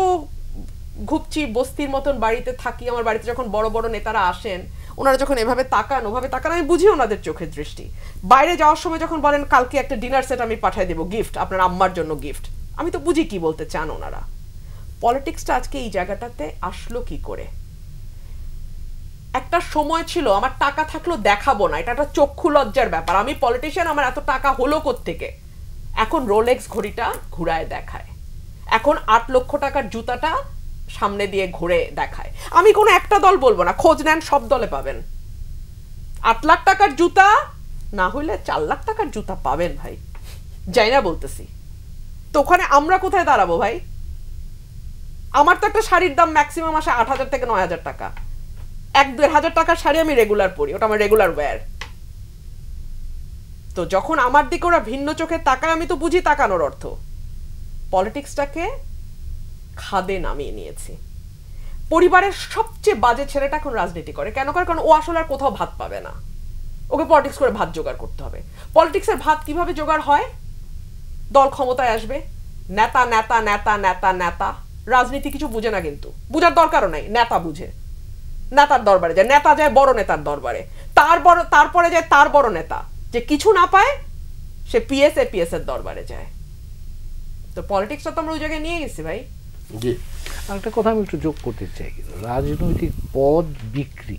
ঘুপচি বস্তির মতন বাড়িতে থাকি, আমার বাড়িতে যখন বড় বড় নেতারা আসেন, ওনারা যখন এভাবে তাকান, ওভাবে তাকান, আমি বুঝি ওনাদের চোখের দৃষ্টি। বাইরে যাওয়ার সময় যখন বলেন, কালকে একটা ডিনার সেট আমি পাঠিয়ে দেবো গিফট আপনার আম্মার জন্য গিফট আমি তো বুঝি কি বলতে চান ওনারা। পলিটিক্সটা আজকে এই জায়গাটাতে আসলো কি করে? একটা সময় ছিল, আমার টাকা থাকলেও দেখাবো না, এটা একটা চক্ষু লজ্জার ব্যাপার। আমি পলিটিশিয়ান আমার এত টাকা হলো থেকে এখন রোলেক্স ঘড়িটা ঘুরায় দেখায়। এখন আট লক্ষ টাকার জুতাটা সামনে দিয়ে ঘুরে দেখায়। আমি কোনো একটা দল বলব না, খোঁজ নেন, সব দলে পাবেন। আট লাখ টাকার জুতা, না হইলে চার লাখ টাকার জুতা পাবেন ভাই। যাই না বলতেছি। তো ওখানে আমরা কোথায় দাঁড়াবো ভাই? আমার তো একটা শাড়ির দাম ম্যাক্সিমাম আসে আট হাজার থেকে নয় হাজার টাকা। এক দেড় হাজার টাকার শাড়ি আমি রেগুলার পরি, ওটা আমার রেগুলার ওয়্যার তো যখন আমার দিকে ওরা ভিন্ন চোখে তাকায়, আমি তো বুঝি তাকানোর অর্থ। পলিটিক্সটাকে খাদে নামিয়ে নিয়েছি। পরিবারের সবচেয়ে বাজে ছেলেটা এখন রাজনীতি করে, কেন করে? কারণ ও আসলে আর কোথাও ভাত পাবে না। ওকে পলিটিক্স করে ভাত জোগাড় করতে হবে। পলিটিক্সের ভাত কীভাবে জোগাড় হয়? দল ক্ষমতায় আসবে। নেতা নেতা নেতা নেতা নেতা। রাজনীতি কিছু বুঝে না কিন্তু। বুঝার দরকারও নাই নেতা বুঝে। নেতার দরবারে যায় নেতা যায় বড় নেতার দরবারে। তার বড় তারপরে যায় তার বড় নেতা। যে কিছু না পায় সে পিএস এ পিএস এর দরবারে যায়। তো পলিটিক্সটা তো আমরা ওই জায়গায় নিয়ে গেছি ভাই। জি। আরেকটা কথা আমি একটু যোগ করতে চাই। রাজনৈতিক পদ বিক্রি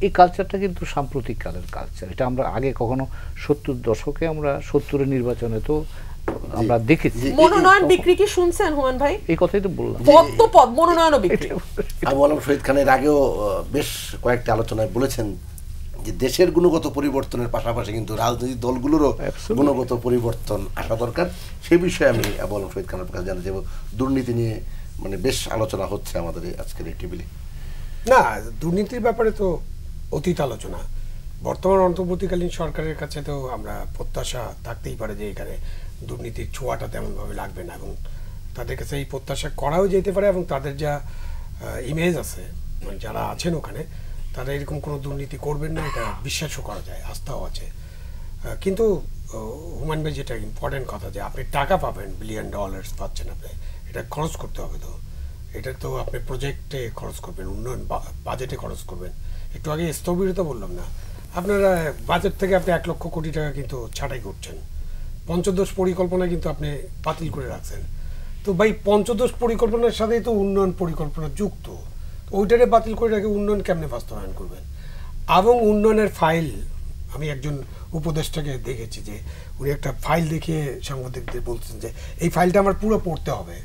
এই কালচারটা কিন্তু সাম্প্রতিক কালের কালচার এটা আমরা আগে কখনো সত্তর দশকে আমরা সত্তরের নির্বাচনে তো আমরা দেখেছি। মনোনয়ন বিক্রি কি শুনছেন হুমান ভাই? এই কথাই তো বললাম। পদ তো পদ মনোনয়নও বিক্রি আবু আলম শহীদ খানের আগেও বেশ কয়েকটি আলোচনায় বলেছেন যে দেশের গুণগত পরিবর্তনের পাশাপাশি কিন্তু রাজনৈতিক দলগুলোরও গুণগত পরিবর্তন আসা দরকার। সেই বিষয়ে আমি আবু আলম শহীদ খানের কাছে জানতে চাইব। দুর্নীতি নিয়ে মানে বেশ আলোচনা হচ্ছে আমাদের আজকের এই টেবিলে। না দুর্নীতির ব্যাপারে তো অতীত আলোচনা। বর্তমান অন্তর্বর্তীকালীন সরকারের কাছে তো আমরা প্রত্যাশা থাকতেই পারে যে এখানে দুর্নীতির ছোঁয়াটা তেমনভাবে লাগবে না এবং তাদের কাছে এই প্রত্যাশা করাও যেতে পারে এবং তাদের যা ইমেজ আছে মানে যারা আছেন ওখানে, তারা এরকম কোনো দুর্নীতি করবেন না, এটা বিশ্বাসও করা যায়, আস্থাও আছে। কিন্তু হুমান ভাই যেটা ইম্পর্টেন্ট কথা যে আপনি টাকা পাবেন বিলিয়ন ডলার্স পাচ্ছেন আপনি, এটা খরচ করতে হবে তো। এটা তো আপনি প্রজেক্টে খরচ করবেন, উন্নয়ন বাজেটে খরচ করবেন। একটু আগে স্থবিরতা বললাম না, আপনারা বাজেট থেকে আপনি এক লক্ষ কোটি টাকা কিন্তু ছাঁটাই করছেন। পঞ্চদশ পরিকল্পনা কিন্তু আপনি বাতিল করে রাখছেন। তো ভাই, পঞ্চদশ পরিকল্পনার সাথেই তো উন্নয়ন পরিকল্পনা যুক্ত। ওইটারে বাতিল করে রেখে উন্নয়ন কেমনে বাস্তবায়ন করবেন? এবং উন্নয়নের ফাইল, আমি একজন উপদেষ্টাকে দেখেছি যে উনি একটা ফাইল দেখিয়ে সাংবাদিকদের বলছেন যে, এই ফাইলটা আমার পুরো পড়তে হবে।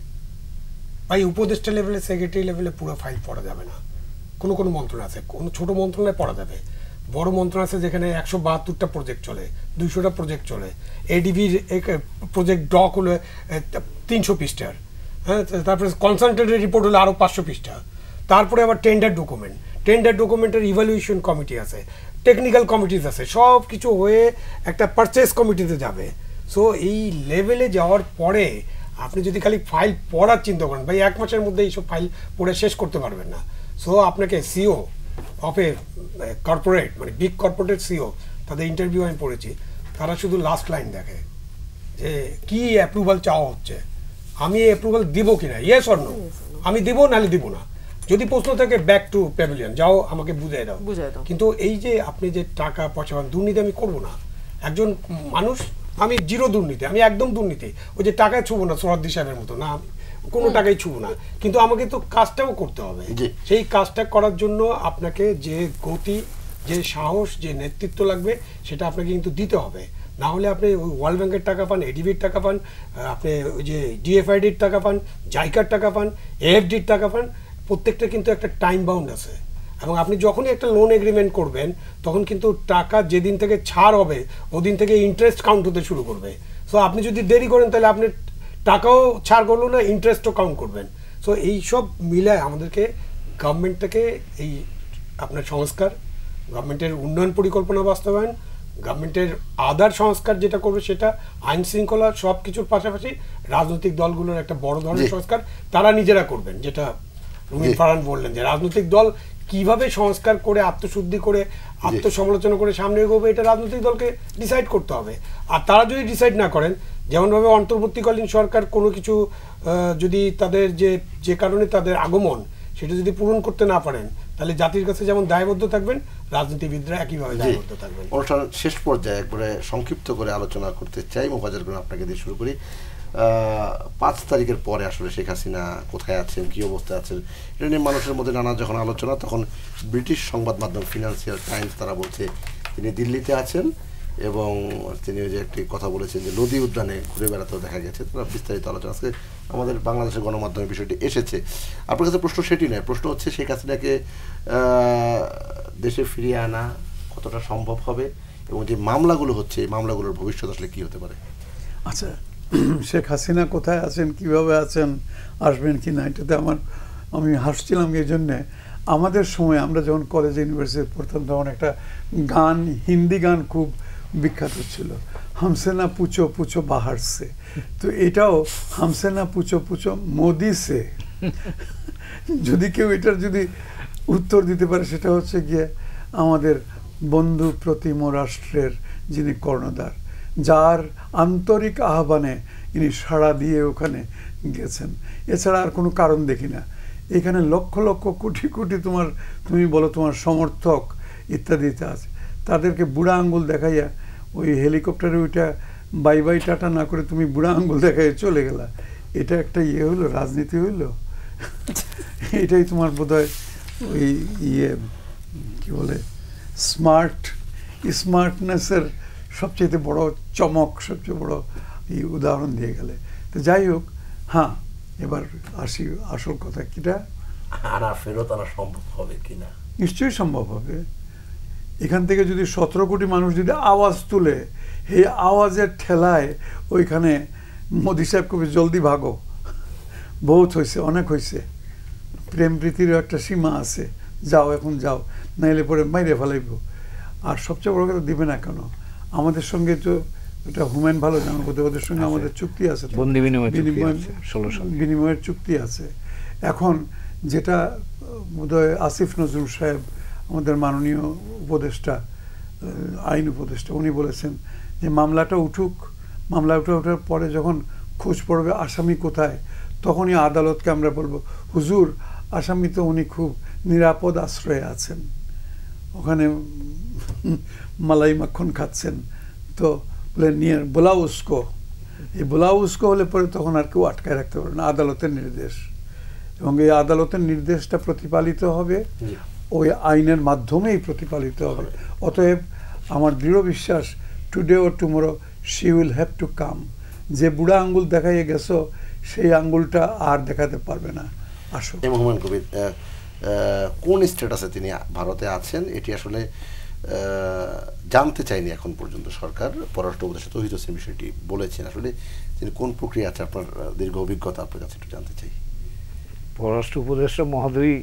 ভাই, উপদেষ্টা লেভেলে সেক্রেটারি লেভেলে পুরো ফাইল পড়া যাবে না। কোনো কোনো মন্ত্রণ আছে? কোনো ছোটো মন্ত্রণালয়ে পড়া যাবে? বড় মন্ত্রণ আছে যেখানে একশো বাহাত্তরটা প্রজেক্ট চলে, দুইশোটা প্রজেক্ট চলে। এডিবির প্রজেক্ট ডক হলো তিনশো পৃষ্ঠার। হ্যাঁ তারপরে কনসালটেন্টের রিপোর্ট হলো আরও পাঁচশো পৃষ্ঠা। তারপরে আবার টেন্ডার ডকুমেন্ট টেন্ডার ডকুমেন্টের ইভ্যালুয়েশন কমিটি আছে টেকনিক্যাল কমিটিজ আছে, সব কিছু হয়ে একটা পারচেস কমিটিতে যাবে। সো এই লেভেলে যাওয়ার পরে আপনি যদি খালি ফাইল পড়ার চিন্তা করেন, ভাই, এক মাসের মধ্যে এইসব ফাইল পড়ে শেষ করতে পারবেন না। সো আপনাকে সিও অফ এ কর্পোরেট মানে বিগ কর্পোরেটের সিও তাদের ইন্টারভিউ আমি পড়েছি তারা শুধু লাস্ট লাইন দেখে যে কি অ্যাপ্রুভাল চাওয়া হচ্ছে আমি অ্যাপ্রুভাল দিব কিনা ইয়েস অর নো আমি দিব নাহলে দিব না? যদি প্রশ্ন থাকে ব্যাক টু প্যাভিলিয়ন যাও আমাকে বুঝাই দাও। কিন্তু এই যে আপনি যে টাকা পয়সা দুর্নীতি আমি করব না একজন মানুষ আমি জিরো দুর্নীতি আমি একদম দুর্নীতি ওই যে টাকায় ছুবো না সোহাদ্দি সাহেবের মতো না আমি কোনো টাকাই ছুবো না। কিন্তু আমাকে তো কাজটাও করতে হবে। সেই কাজটা করার জন্য আপনাকে যে গতি যে সাহস যে নেতৃত্ব লাগবে সেটা আপনাকে কিন্তু দিতে হবে। না হলে আপনি ওই ওয়ার্ল্ড ব্যাংকের টাকা পান এডিবির টাকা পান আপনি ওই যে ডিএফআইডির টাকা পান জাইকার টাকা পান এএফডির টাকা পান প্রত্যেকটা কিন্তু একটা টাইম বাউন্ড আছে। এবং আপনি যখনই একটা লোন এগ্রিমেন্ট করবেন তখন কিন্তু টাকা যেদিন থেকে ছাড় হবে ওদিন থেকে ইন্টারেস্ট কাউন্ট হতে শুরু করবে। সো আপনি যদি দেরি করেন তাহলে আপনি টাকাও ছাড় করল না ইন্টারেস্টও কাউন্ট করবেন। সো এই সব মিলায় আমাদেরকে গভর্নমেন্ট থেকে এই আপনার সংস্কার গভর্নমেন্টের উন্নয়ন পরিকল্পনা বাস্তবায়ন গভর্নমেন্টের আদার সংস্কার যেটা করবে সেটা আইন শৃঙ্খলা সব কিছুর পাশাপাশি রাজনৈতিক দলগুলোর একটা বড় ধরনের সংস্কার তারা নিজেরা করবেন যেটা রুমিন জি। ফারহান বললেন যে রাজনৈতিক দল কীভাবে সংস্কার করে আত্মশুদ্ধি করে আত্মসমালোচনা করে সামনে এগোবে এটা রাজনৈতিক দলকে ডিসাইড করতে হবে। আর তারা যদি ডিসাইড না করেন যেমনভাবে অন্তর্বর্তীকালীন সরকার কোনো কিছু যদি তাদের যে যে কারণে তাদের আগমন সেটা যদি পূরণ করতে না পারেন তাহলে জাতির কাছে যেমন দায়বদ্ধ থাকবেন রাজনীতিবিদরা একইভাবে দায়বদ্ধ থাকবেন। অনুষ্ঠান শেষ পর্যায়ে একবারে সংক্ষিপ্ত করে আলোচনা করতে চাই মোবাজার করে আপনাকে দিয়ে শুরু করি। পাঁচ তারিখের পরে আসলে শেখ হাসিনা কোথায় আছেন কী অবস্থায় আছেন এটা নিয়ে মানুষের মধ্যে নানা যখন আলোচনা তখন ব্রিটিশ সংবাদ মাধ্যম ফিনান্সিয়াল টাইমস তারা বলছে তিনি দিল্লিতে আছেন। এবং তিনি যে একটি কথা বলেছেন যে নদী উদ্যানে ঘুরে বেড়াতেও দেখা গেছে। তারা বিস্তারিত আলোচনা আজকে আমাদের বাংলাদেশের গণমাধ্যমে বিষয়টি এসেছে। আপনার কাছে প্রশ্ন সেটি নয়, প্রশ্ন হচ্ছে শেখ হাসিনাকে দেশে ফিরিয়ে আনা কতটা সম্ভব হবে এবং যে মামলাগুলো হচ্ছে, এই মামলাগুলোর ভবিষ্যৎ আসলে কি হতে পারে? আচ্ছা শেখ হাসিনা কোথায় আছেন, কীভাবে আছেন, আসবেন কি না, এটাতে আমার, আমি হাসছিলাম এই জন্যে। আমাদের সময় আমরা যখন কলেজ ইউনিভার্সিটি পড়তাম, তখন একটা গান, হিন্দি গান খুব বিখ্যাত ছিল। হামসেনা পুচো পুচো বাহার সে তো এটাও হামসেনা পুচো পুচো মোদি সে যদি কেউ এটার যদি উত্তর দিতে পারে, সেটা হচ্ছে গিয়ে আমাদের বন্ধু প্রতিম রাষ্ট্রের যিনি কর্ণধার, যার আন্তরিক আহ্বানে ইনি সাড়া দিয়ে ওখানে গেছেন। এছাড়া আর কোনো কারণ দেখি না। এখানে লক্ষ লক্ষ কোটি কোটি তোমার, তুমি বলো তোমার সমর্থক ইত্যাদিতে আছে। তাদেরকে বুড়া আঙ্গুল দেখাইয়া ওই হেলিকপ্টারে ওইটা বাই বাই টাটা না করে তুমি বুড়া আঙ্গুল দেখাইয়া চলে গেলা। এটা একটা ইয়ে হলো রাজনীতি হইল। এটাই তোমার বোধহয় ওই ইয়ে কি বলে স্মার্ট স্মার্টনেসের সবচেয়ে বড় চমক সবচেয়ে বড় এই উদাহরণ দিয়ে গেলে। তো যাই হোক হ্যাঁ এবার আসি আসল কথা কিটা। আনা ফেরত আনা সম্ভব হবে কিনা? নিশ্চয়ই সম্ভব হবে। এখান থেকে যদি সতেরো কোটি মানুষ যদি আওয়াজ তুলে এই আওয়াজের ঠেলায় ওইখানে মোদি সাহেব খুবই জলদি ভাগো। বহুত হয়েছে অনেক হয়েছে প্রেম প্রীতিরও একটা সীমা আছে। যাও এখন যাও নাইলে পরে মাইরে ফেলাইব। আর সবচেয়ে বড় কথা দিবে না কেন? আমাদের সঙ্গে তো এটা হুমেন ভালো জানো ওদের সঙ্গে আমাদের চুক্তি আছে বিনিময় আছে, 16 সালে। বিনিময়ের চুক্তি আছে। এখন যেটা বোধহয় আসিফ নজরুল সাহেব আমাদের মাননীয় উপদেষ্টা আইন উপদেষ্টা, উনি বলেছেন যে মামলাটা উঠুক, মামলা উঠে ওঠার পরে যখন খোঁজ পড়বে আসামি কোথায়, তখনই আদালতকে আমরা বলব, হুজুর, আসামি তো উনি খুব নিরাপদ আশ্রয়ে আছেন। ওখানে মালাই মাখন খাচ্ছেন। তো বলে, নিয়ে বোলাও উস্কো এই বোলাও উস্কো হলে পরে তখন আর কেউ আটকায় রাখতে পারবে না, আদালতের নির্দেশ। এবং এই আদালতের নির্দেশটা প্রতিপালিত হবে। ওই আইনের মাধ্যমেই প্রতিপালিত হবে। অতএব আমার দৃঢ় বিশ্বাস today O tomorrow she will have to come যে বুড়া আঙ্গুল দেখাইয়ে গেছো সেই আঙ্গুলটা আর দেখাতে পারবে না। আসো। এম হুমায়ুন কবির কোন স্ট্যাটাসে তিনি ভারতে আছেন এটি আসলে জানতে চাইনি এখন পর্যন্ত সরকার। পররাষ্ট্র উপদেষ্টা তহিদ হোসেন বিষয়টি বলেছেন। আসলে তিনি কোন প্রক্রিয়া আছে আপনার দীর্ঘ অভিজ্ঞতা আপনার কাছে একটু জানতে চাই? পররাষ্ট্র উপদেষ্টা মহোদয়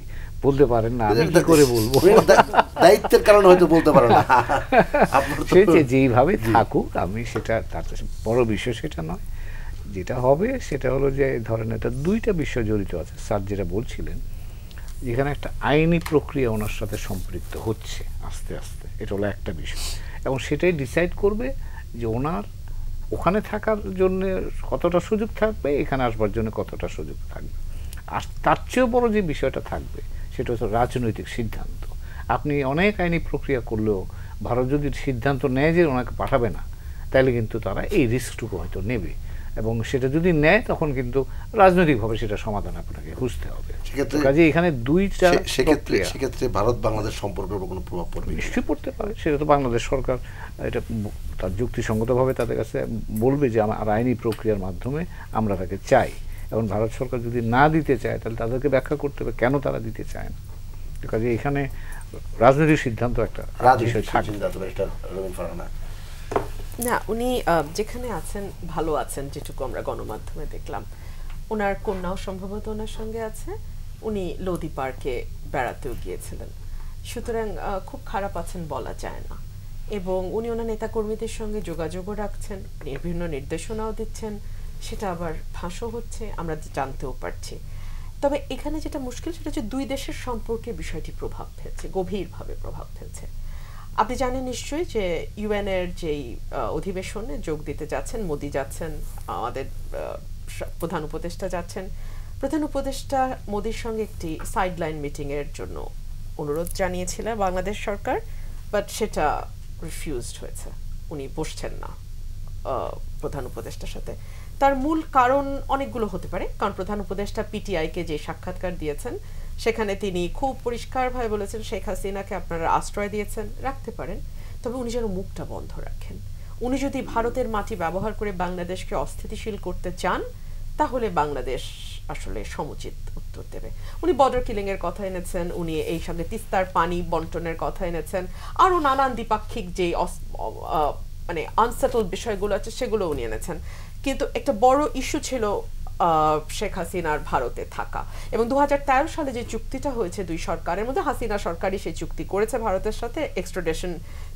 বলতে পারেন না আমি কি করে বলব? দায়িত্বের কারণে হয়তো বলতে পারেন না। আপনার তো- সে যে যেইভাবে থাকুক আমি সেটা তার বড় বিষয় সেটা নয়। যেটা হবে সেটা হলো যে ধরেন এটা দুইটা বিষয় জড়িত আছে। স্যার যেটা বলছিলেন যেখানে একটা আইনি প্রক্রিয়া ওনার সাথে সম্পৃক্ত হচ্ছে আস্তে আস্তে। এটা হলো একটা বিষয়। এবং সেটাই ডিসাইড করবে যে ওনার ওখানে থাকার জন্য কতটা সুযোগ থাকবে এখানে আসবার জন্য কতটা সুযোগ থাকবে। আর তার চেয়েও বড় যে বিষয়টা থাকবে সেটা হচ্ছে রাজনৈতিক সিদ্ধান্ত। আপনি অনেক আইনি প্রক্রিয়া করলেও ভারত যদি সিদ্ধান্ত নেয় যে ওনাকে পাঠাবে না তাহলে কিন্তু তারা এই রিস্কটুকু হয়তো নেবে। এবং সেটা যদি নেয় তখন কিন্তু রাজনৈতিকভাবে সেটা সমাধান আপনাকে খুঁজতে হবে। সেক্ষেত্রে- কাজে এখানে দুইটা সেক্ষেত্রে সেক্ষেত্রে ভারত বাংলাদেশ সম্পর্কের উপর কোনো প্রভাব পড়বে? নিশ্চয়ই পড়তে পারে। সেটা তো বাংলাদেশ সরকার এটা তার যুক্তিসঙ্গতভাবে তাদের কাছে বলবে যে আমার আইনি প্রক্রিয়ার মাধ্যমে আমরা তাকে চাই। এবং ভারত সরকার যদি না দিতে চায় তাহলে তাদেরকে ব্যাখ্যা করতে হবে কেন তারা দিতে চায় না। কাজে এখানে রাজনৈতিক সিদ্ধান্ত একটা বিষয় থাকে। না উনি যেখানে আছেন ভালো আছেন যেটুকু আমরা গণমাধ্যমে দেখলাম। ওনার কন্যাও সম্ভবত ওনার সঙ্গে আছে উনি লোদি পার্কে বেড়াতেও গিয়েছিলেন। সুতরাং আহ, খুব খারাপ আছেন বলা যায় না। এবং উনি ওনার নেতাকর্মীদের সঙ্গে যোগাযোগও রাখছেন বিভিন্ন নির্দেশনাও দিচ্ছেন। সেটা আবার ফাঁসও হচ্ছে, আমরা জানতেও পারছি। তবে এখানে যেটা মুশকিল সেটা হচ্ছে দুই দেশের সম্পর্কে বিষয়টি প্রভাব ফেলছে, গভীরভাবে প্রভাব ফেলছে। আপনি জানেন নিশ্চয়ই যে ইউএন এর যেই অধিবেশনে যোগ দিতে যাচ্ছেন, মোদি যাচ্ছেন, আমাদের প্রধান উপদেষ্টা যাচ্ছেন। প্রধান উপদেষ্টা মোদির সঙ্গে একটি সাইডলাইন মিটিং এর জন্য অনুরোধ জানিয়েছিলেন বাংলাদেশ সরকার বাট সেটা রিফিউজড হয়েছে। উনি বসছেন না প্রধান উপদেষ্টার সাথে। তার মূল কারণ অনেকগুলো হতে পারে। কারণ প্রধান উপদেষ্টা পিটিআই কে যে সাক্ষাৎকার দিয়েছেন, সেখানে তিনি খুব পরিষ্কারভাবে বলেছেন, শেখ হাসিনাকে আপনারা আশ্রয় দিয়েছেন, রাখতে পারেন। তবে উনি যেন মুখটা বন্ধ রাখেন। উনি যদি ভারতের মাটি ব্যবহার করে বাংলাদেশকে অস্থিতিশীল করতে চান, তাহলে বাংলাদেশ আসলে সমুচিত উত্তর দেবে। উনি বর্ডার কিলিং এর কথা এনেছেন, উনি এই সঙ্গে তিস্তার পানি বন্টনের কথা এনেছেন আরও নানান দ্বিপাক্ষিক যে মানে আনসেটল বিষয়গুলো আছে, সেগুলো উনি এনেছেন। কিন্তু একটা বড় ইস্যু ছিল শেখ হাসিনার ভারতে থাকা। এবং দু হাজার তেরো সালে যে চুক্তিটা হয়েছে দুই সরকারের মধ্যে, হাসিনা সরকারই সেই চুক্তি করেছে ভারতের সাথে এক্সট্রাডেশন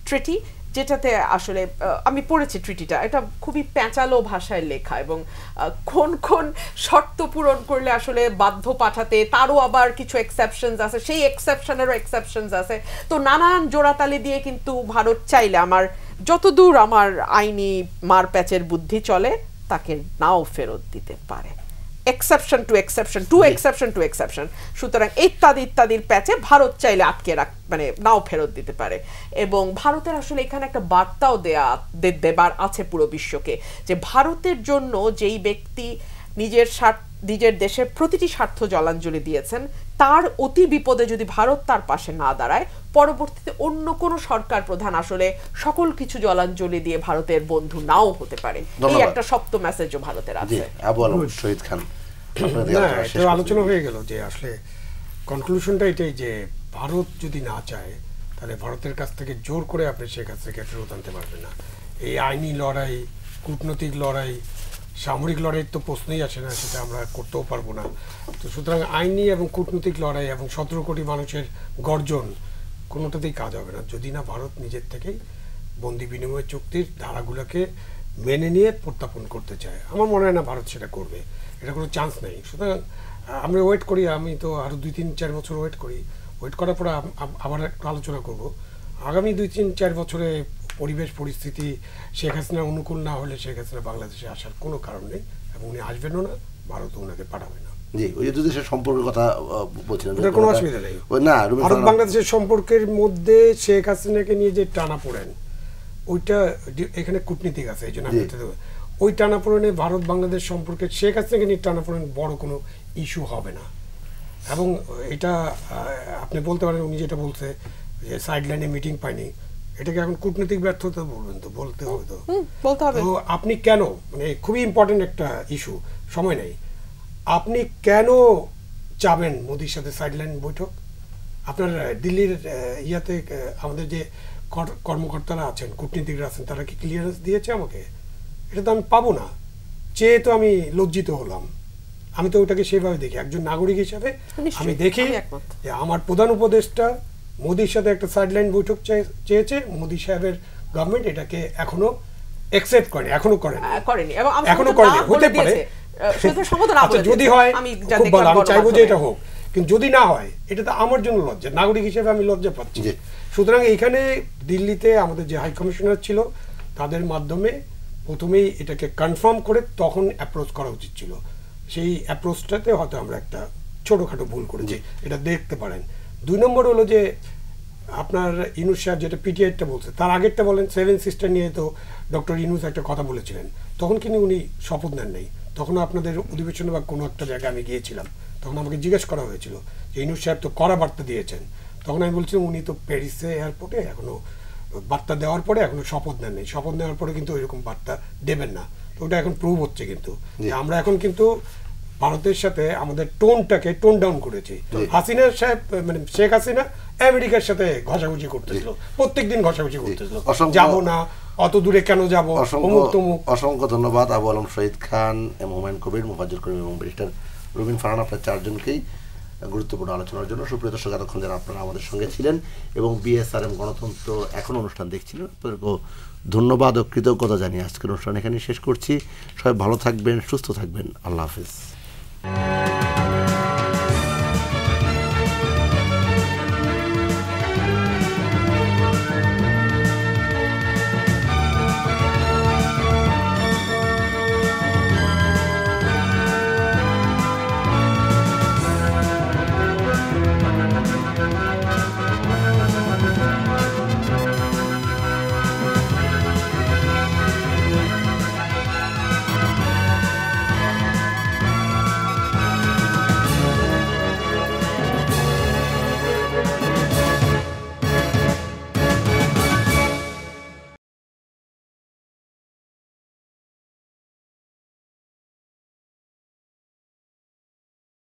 ট্রিটি যেটাতে আসলে আমি পড়েছি ট্রিটিটা এটা খুবই প্যাঁচালো ভাষায় লেখা এবং কোন কোন শর্ত পূরণ করলে আসলে বাধ্য পাঠাতে, তারও আবার কিছু এক্সেপশনস আছে, সেই এক্সেপশনেরও এক্সেপশনস আছে। তো নানান জোড়াতালি দিয়ে কিন্তু ভারত চাইলে আমার, যতদূর আমার আইনি মার প্যাচের বুদ্ধি চলে তাকে নাও ফেরত দিতে পারে। Exception to exception to exception to exception সুতরাং ইত্যাদি ইত্যাদির প্যাচে ভারত চাইলে আটকে রাখ মানে নাও ফেরত দিতে পারে। এবং ভারতের আসলে এখানে একটা বার্তাও দেয়া দেবার আছে পুরো বিশ্বকে যে ভারতের জন্য যেই ব্যক্তি নিজের স্বার্থ নিজের দেশের প্রতিটি স্বার্থ জলাঞ্জলি দিয়েছেন তার অতি বিপদে যদি ভারত তার পাশে না দাঁড়ায় পরবর্তীতে অন্য কোনো সরকার প্রধান আসলে সকল কিছু জলাঞ্জলি দিয়ে ভারতের বন্ধু নাও হতে পারে। এই একটা শক্ত মেসেজও ভারতের আছে। শহীদ খান আলোচনা। হয়ে গেল যে আসলে কনক্লুশনটা এটাই যে ভারত যদি না চায় তাহলে ভারতের কাছ থেকে জোর করে আপনি সে কাছ থেকে ফেরত আনতে পারবেন না। এই আইনি লড়াই কূটনৈতিক লড়াই সামরিক লড়াইয়ের তো প্রশ্নই আসে না, সেটা আমরা করতেও পারব না। তো সুতরাং আইনি এবং কূটনৈতিক লড়াই এবং সতেরো কোটি মানুষের গর্জন, কোনোটাতেই কাজ হবে না। যদি না ভারত নিজের থেকেই বন্দি বিনিময় চুক্তির ধারাগুলোকে মেনে নিয়ে প্রত্যাপন করতে চায়, আমার মনে হয় না ভারত সেটা করবে। এটা কোনো চান্স নেই। সুতরাং আমরা ওয়েট করি, আমি তো আরও দুই তিন চার বছর ওয়েট করি। ওয়েট করার পরে আবার একটু আলোচনা করব। আগামী দুই তিন চার বছরে পরিবেশ পরিস্থিতি শেখ হাসিনা অনুকূল না হলে শেখ হাসিনা বাংলাদেশে আসার কোনো কারণ নেই এবং উনি আসবেনও না ভারতও ওনাকে পাঠাবে না জি ওই যে দুই সম্পর্কের কথা আহ, কোনো অসুবিধা নেই না ভারত বাংলাদেশের সম্পর্কের মধ্যে শেখ হাসিনাকে নিয়ে যে টানা পড়েন ওইটা এখানে কূটনীতিক আছে এই জন্য আমি জি। বলতে দেবো। ওই টানা পড়েনে ভারত বাংলাদেশ সম্পর্কে শেখ হাসিনাকে নিয়ে টানা পড়েন বড় কোনো ইস্যু হবে না এবং এটা আপনি বলতে পারেন উনি যেটা বলছে যে সাইডলাইনে মিটিং পাইনি এটাকে এখন কূটনৈতিক ব্যর্থতা বলবেন তো বলতে হবে তো। বলতে হবে। তো আপনি কেন মানে খুবই ইম্পর্টেন্ট একটা ইস্যু সময় নেই। আপনি কেন যাবেন মোদির সাথে সাইডলাইন বৈঠক? আপনার দিল্লির ইয়াতে আমাদের যে কর- কর্মকর্তারা আছেন কূটনীতিকরা আছেন তারা কি ক্লিয়ারেন্স দিয়েছে আমাকে? এটা তো আমি পাবো না। চেয়ে তো আমি লজ্জিত হলাম। আমি তো ওটাকে সেভাবে দেখি। একজন নাগরিক হিসাবে আমি দেখি যে আমার প্রধান উপদেষ্টা মোদির সাথে একটা সাইডলাইন বৈঠক চেয়েছে। মোদি সাহেবের গভর্নমেন্ট এটাকে এখনও অ্যাকসেপ্ট করেনি এখনও করেনি। করেনি। এবং এখনও করেনি। হতে পারে। আচ্ছা যদি হয় আমি খুব ভালো। আমি চাইব যে এটা হোক। কিন্তু যদি না হয় এটা তো আমার জন্য লজ্জা। নাগরিক হিসেবে আমি লজ্জা পাচ্ছি। সুতরাং এখানে দিল্লিতে আমাদের যে হাই কমিশনার ছিল তাদের মাধ্যমে প্রথমেই এটাকে কনফার্ম করে তখন অ্যাপ্রোচ করা উচিত ছিল। সেই অ্যাপ্রোচটাতে হয়তো আমরা একটা ছোটোখাটো ভুল করেছি। এটা দেখতে পারেন। দুই নম্বর হলো যে আপনার ইনুস সাহেব যেটা পিটিআইটা বলছে তার আগেরটা বলেন সেভেন সিস্টার নিয়ে তো ডক্টর ইনুস একটা কথা বলেছিলেন। তখন কিন্তু উনি শপথ নেন নাই। তখন আপনাদের অধিবেশনে বা কোনো একটা জায়গায় আমি গিয়েছিলাম। তখন আমাকে জিজ্ঞেস করা হয়েছিল যে ইনুস সাহেব তো কড়া বার্তা দিয়েছেন। তখন আমি বলছিলাম উনি তো প্যারিসে এয়ারপোর্টে এখনও বার্তা দেওয়ার পরে এখনও শপথ নেন নেই। শপথ নেওয়ার পরে কিন্তু ওইরকম বার্তা দেবেন না। তো ওটা এখন প্রুভ হচ্ছে কিন্তু। যে আমরা এখন কিন্তু ভারতের সাথে আমাদের টোনটাকে টোন ডাউন করেছি। হাসিনা সাহেব মানে শেখ হাসিনা আমেরিকার সাথে ঘষাঘষি করতেছিল। প্রত্যেকদিন ঘষাঘষি করতেছিল। যাব না অত দূরে কেন যাব? অমুক তমুক। অসংখ্য ধন্যবাদ। আবু আলম শহীদ খান এম হুমায়ুন কবির মুফাজ্জুল করিম এবং ব্যারিস্টার রবিন ফারহান আপনার চারজনকেই গুরুত্বপূর্ণ আলোচনার জন্য। সুপ্রিয় দর্শক এতক্ষণ যারা আপনারা আমাদের সঙ্গে ছিলেন এবং বিএসআরএম গণতন্ত্র এখন অনুষ্ঠান দেখছিলেন আপনাদেরকেও ধন্যবাদ ও কৃতজ্ঞতা জানিয়ে আজকের অনুষ্ঠান এখানে শেষ করছি। সবাই ভালো থাকবেন সুস্থ থাকবেন। আল্লাহ হাফিজ। Música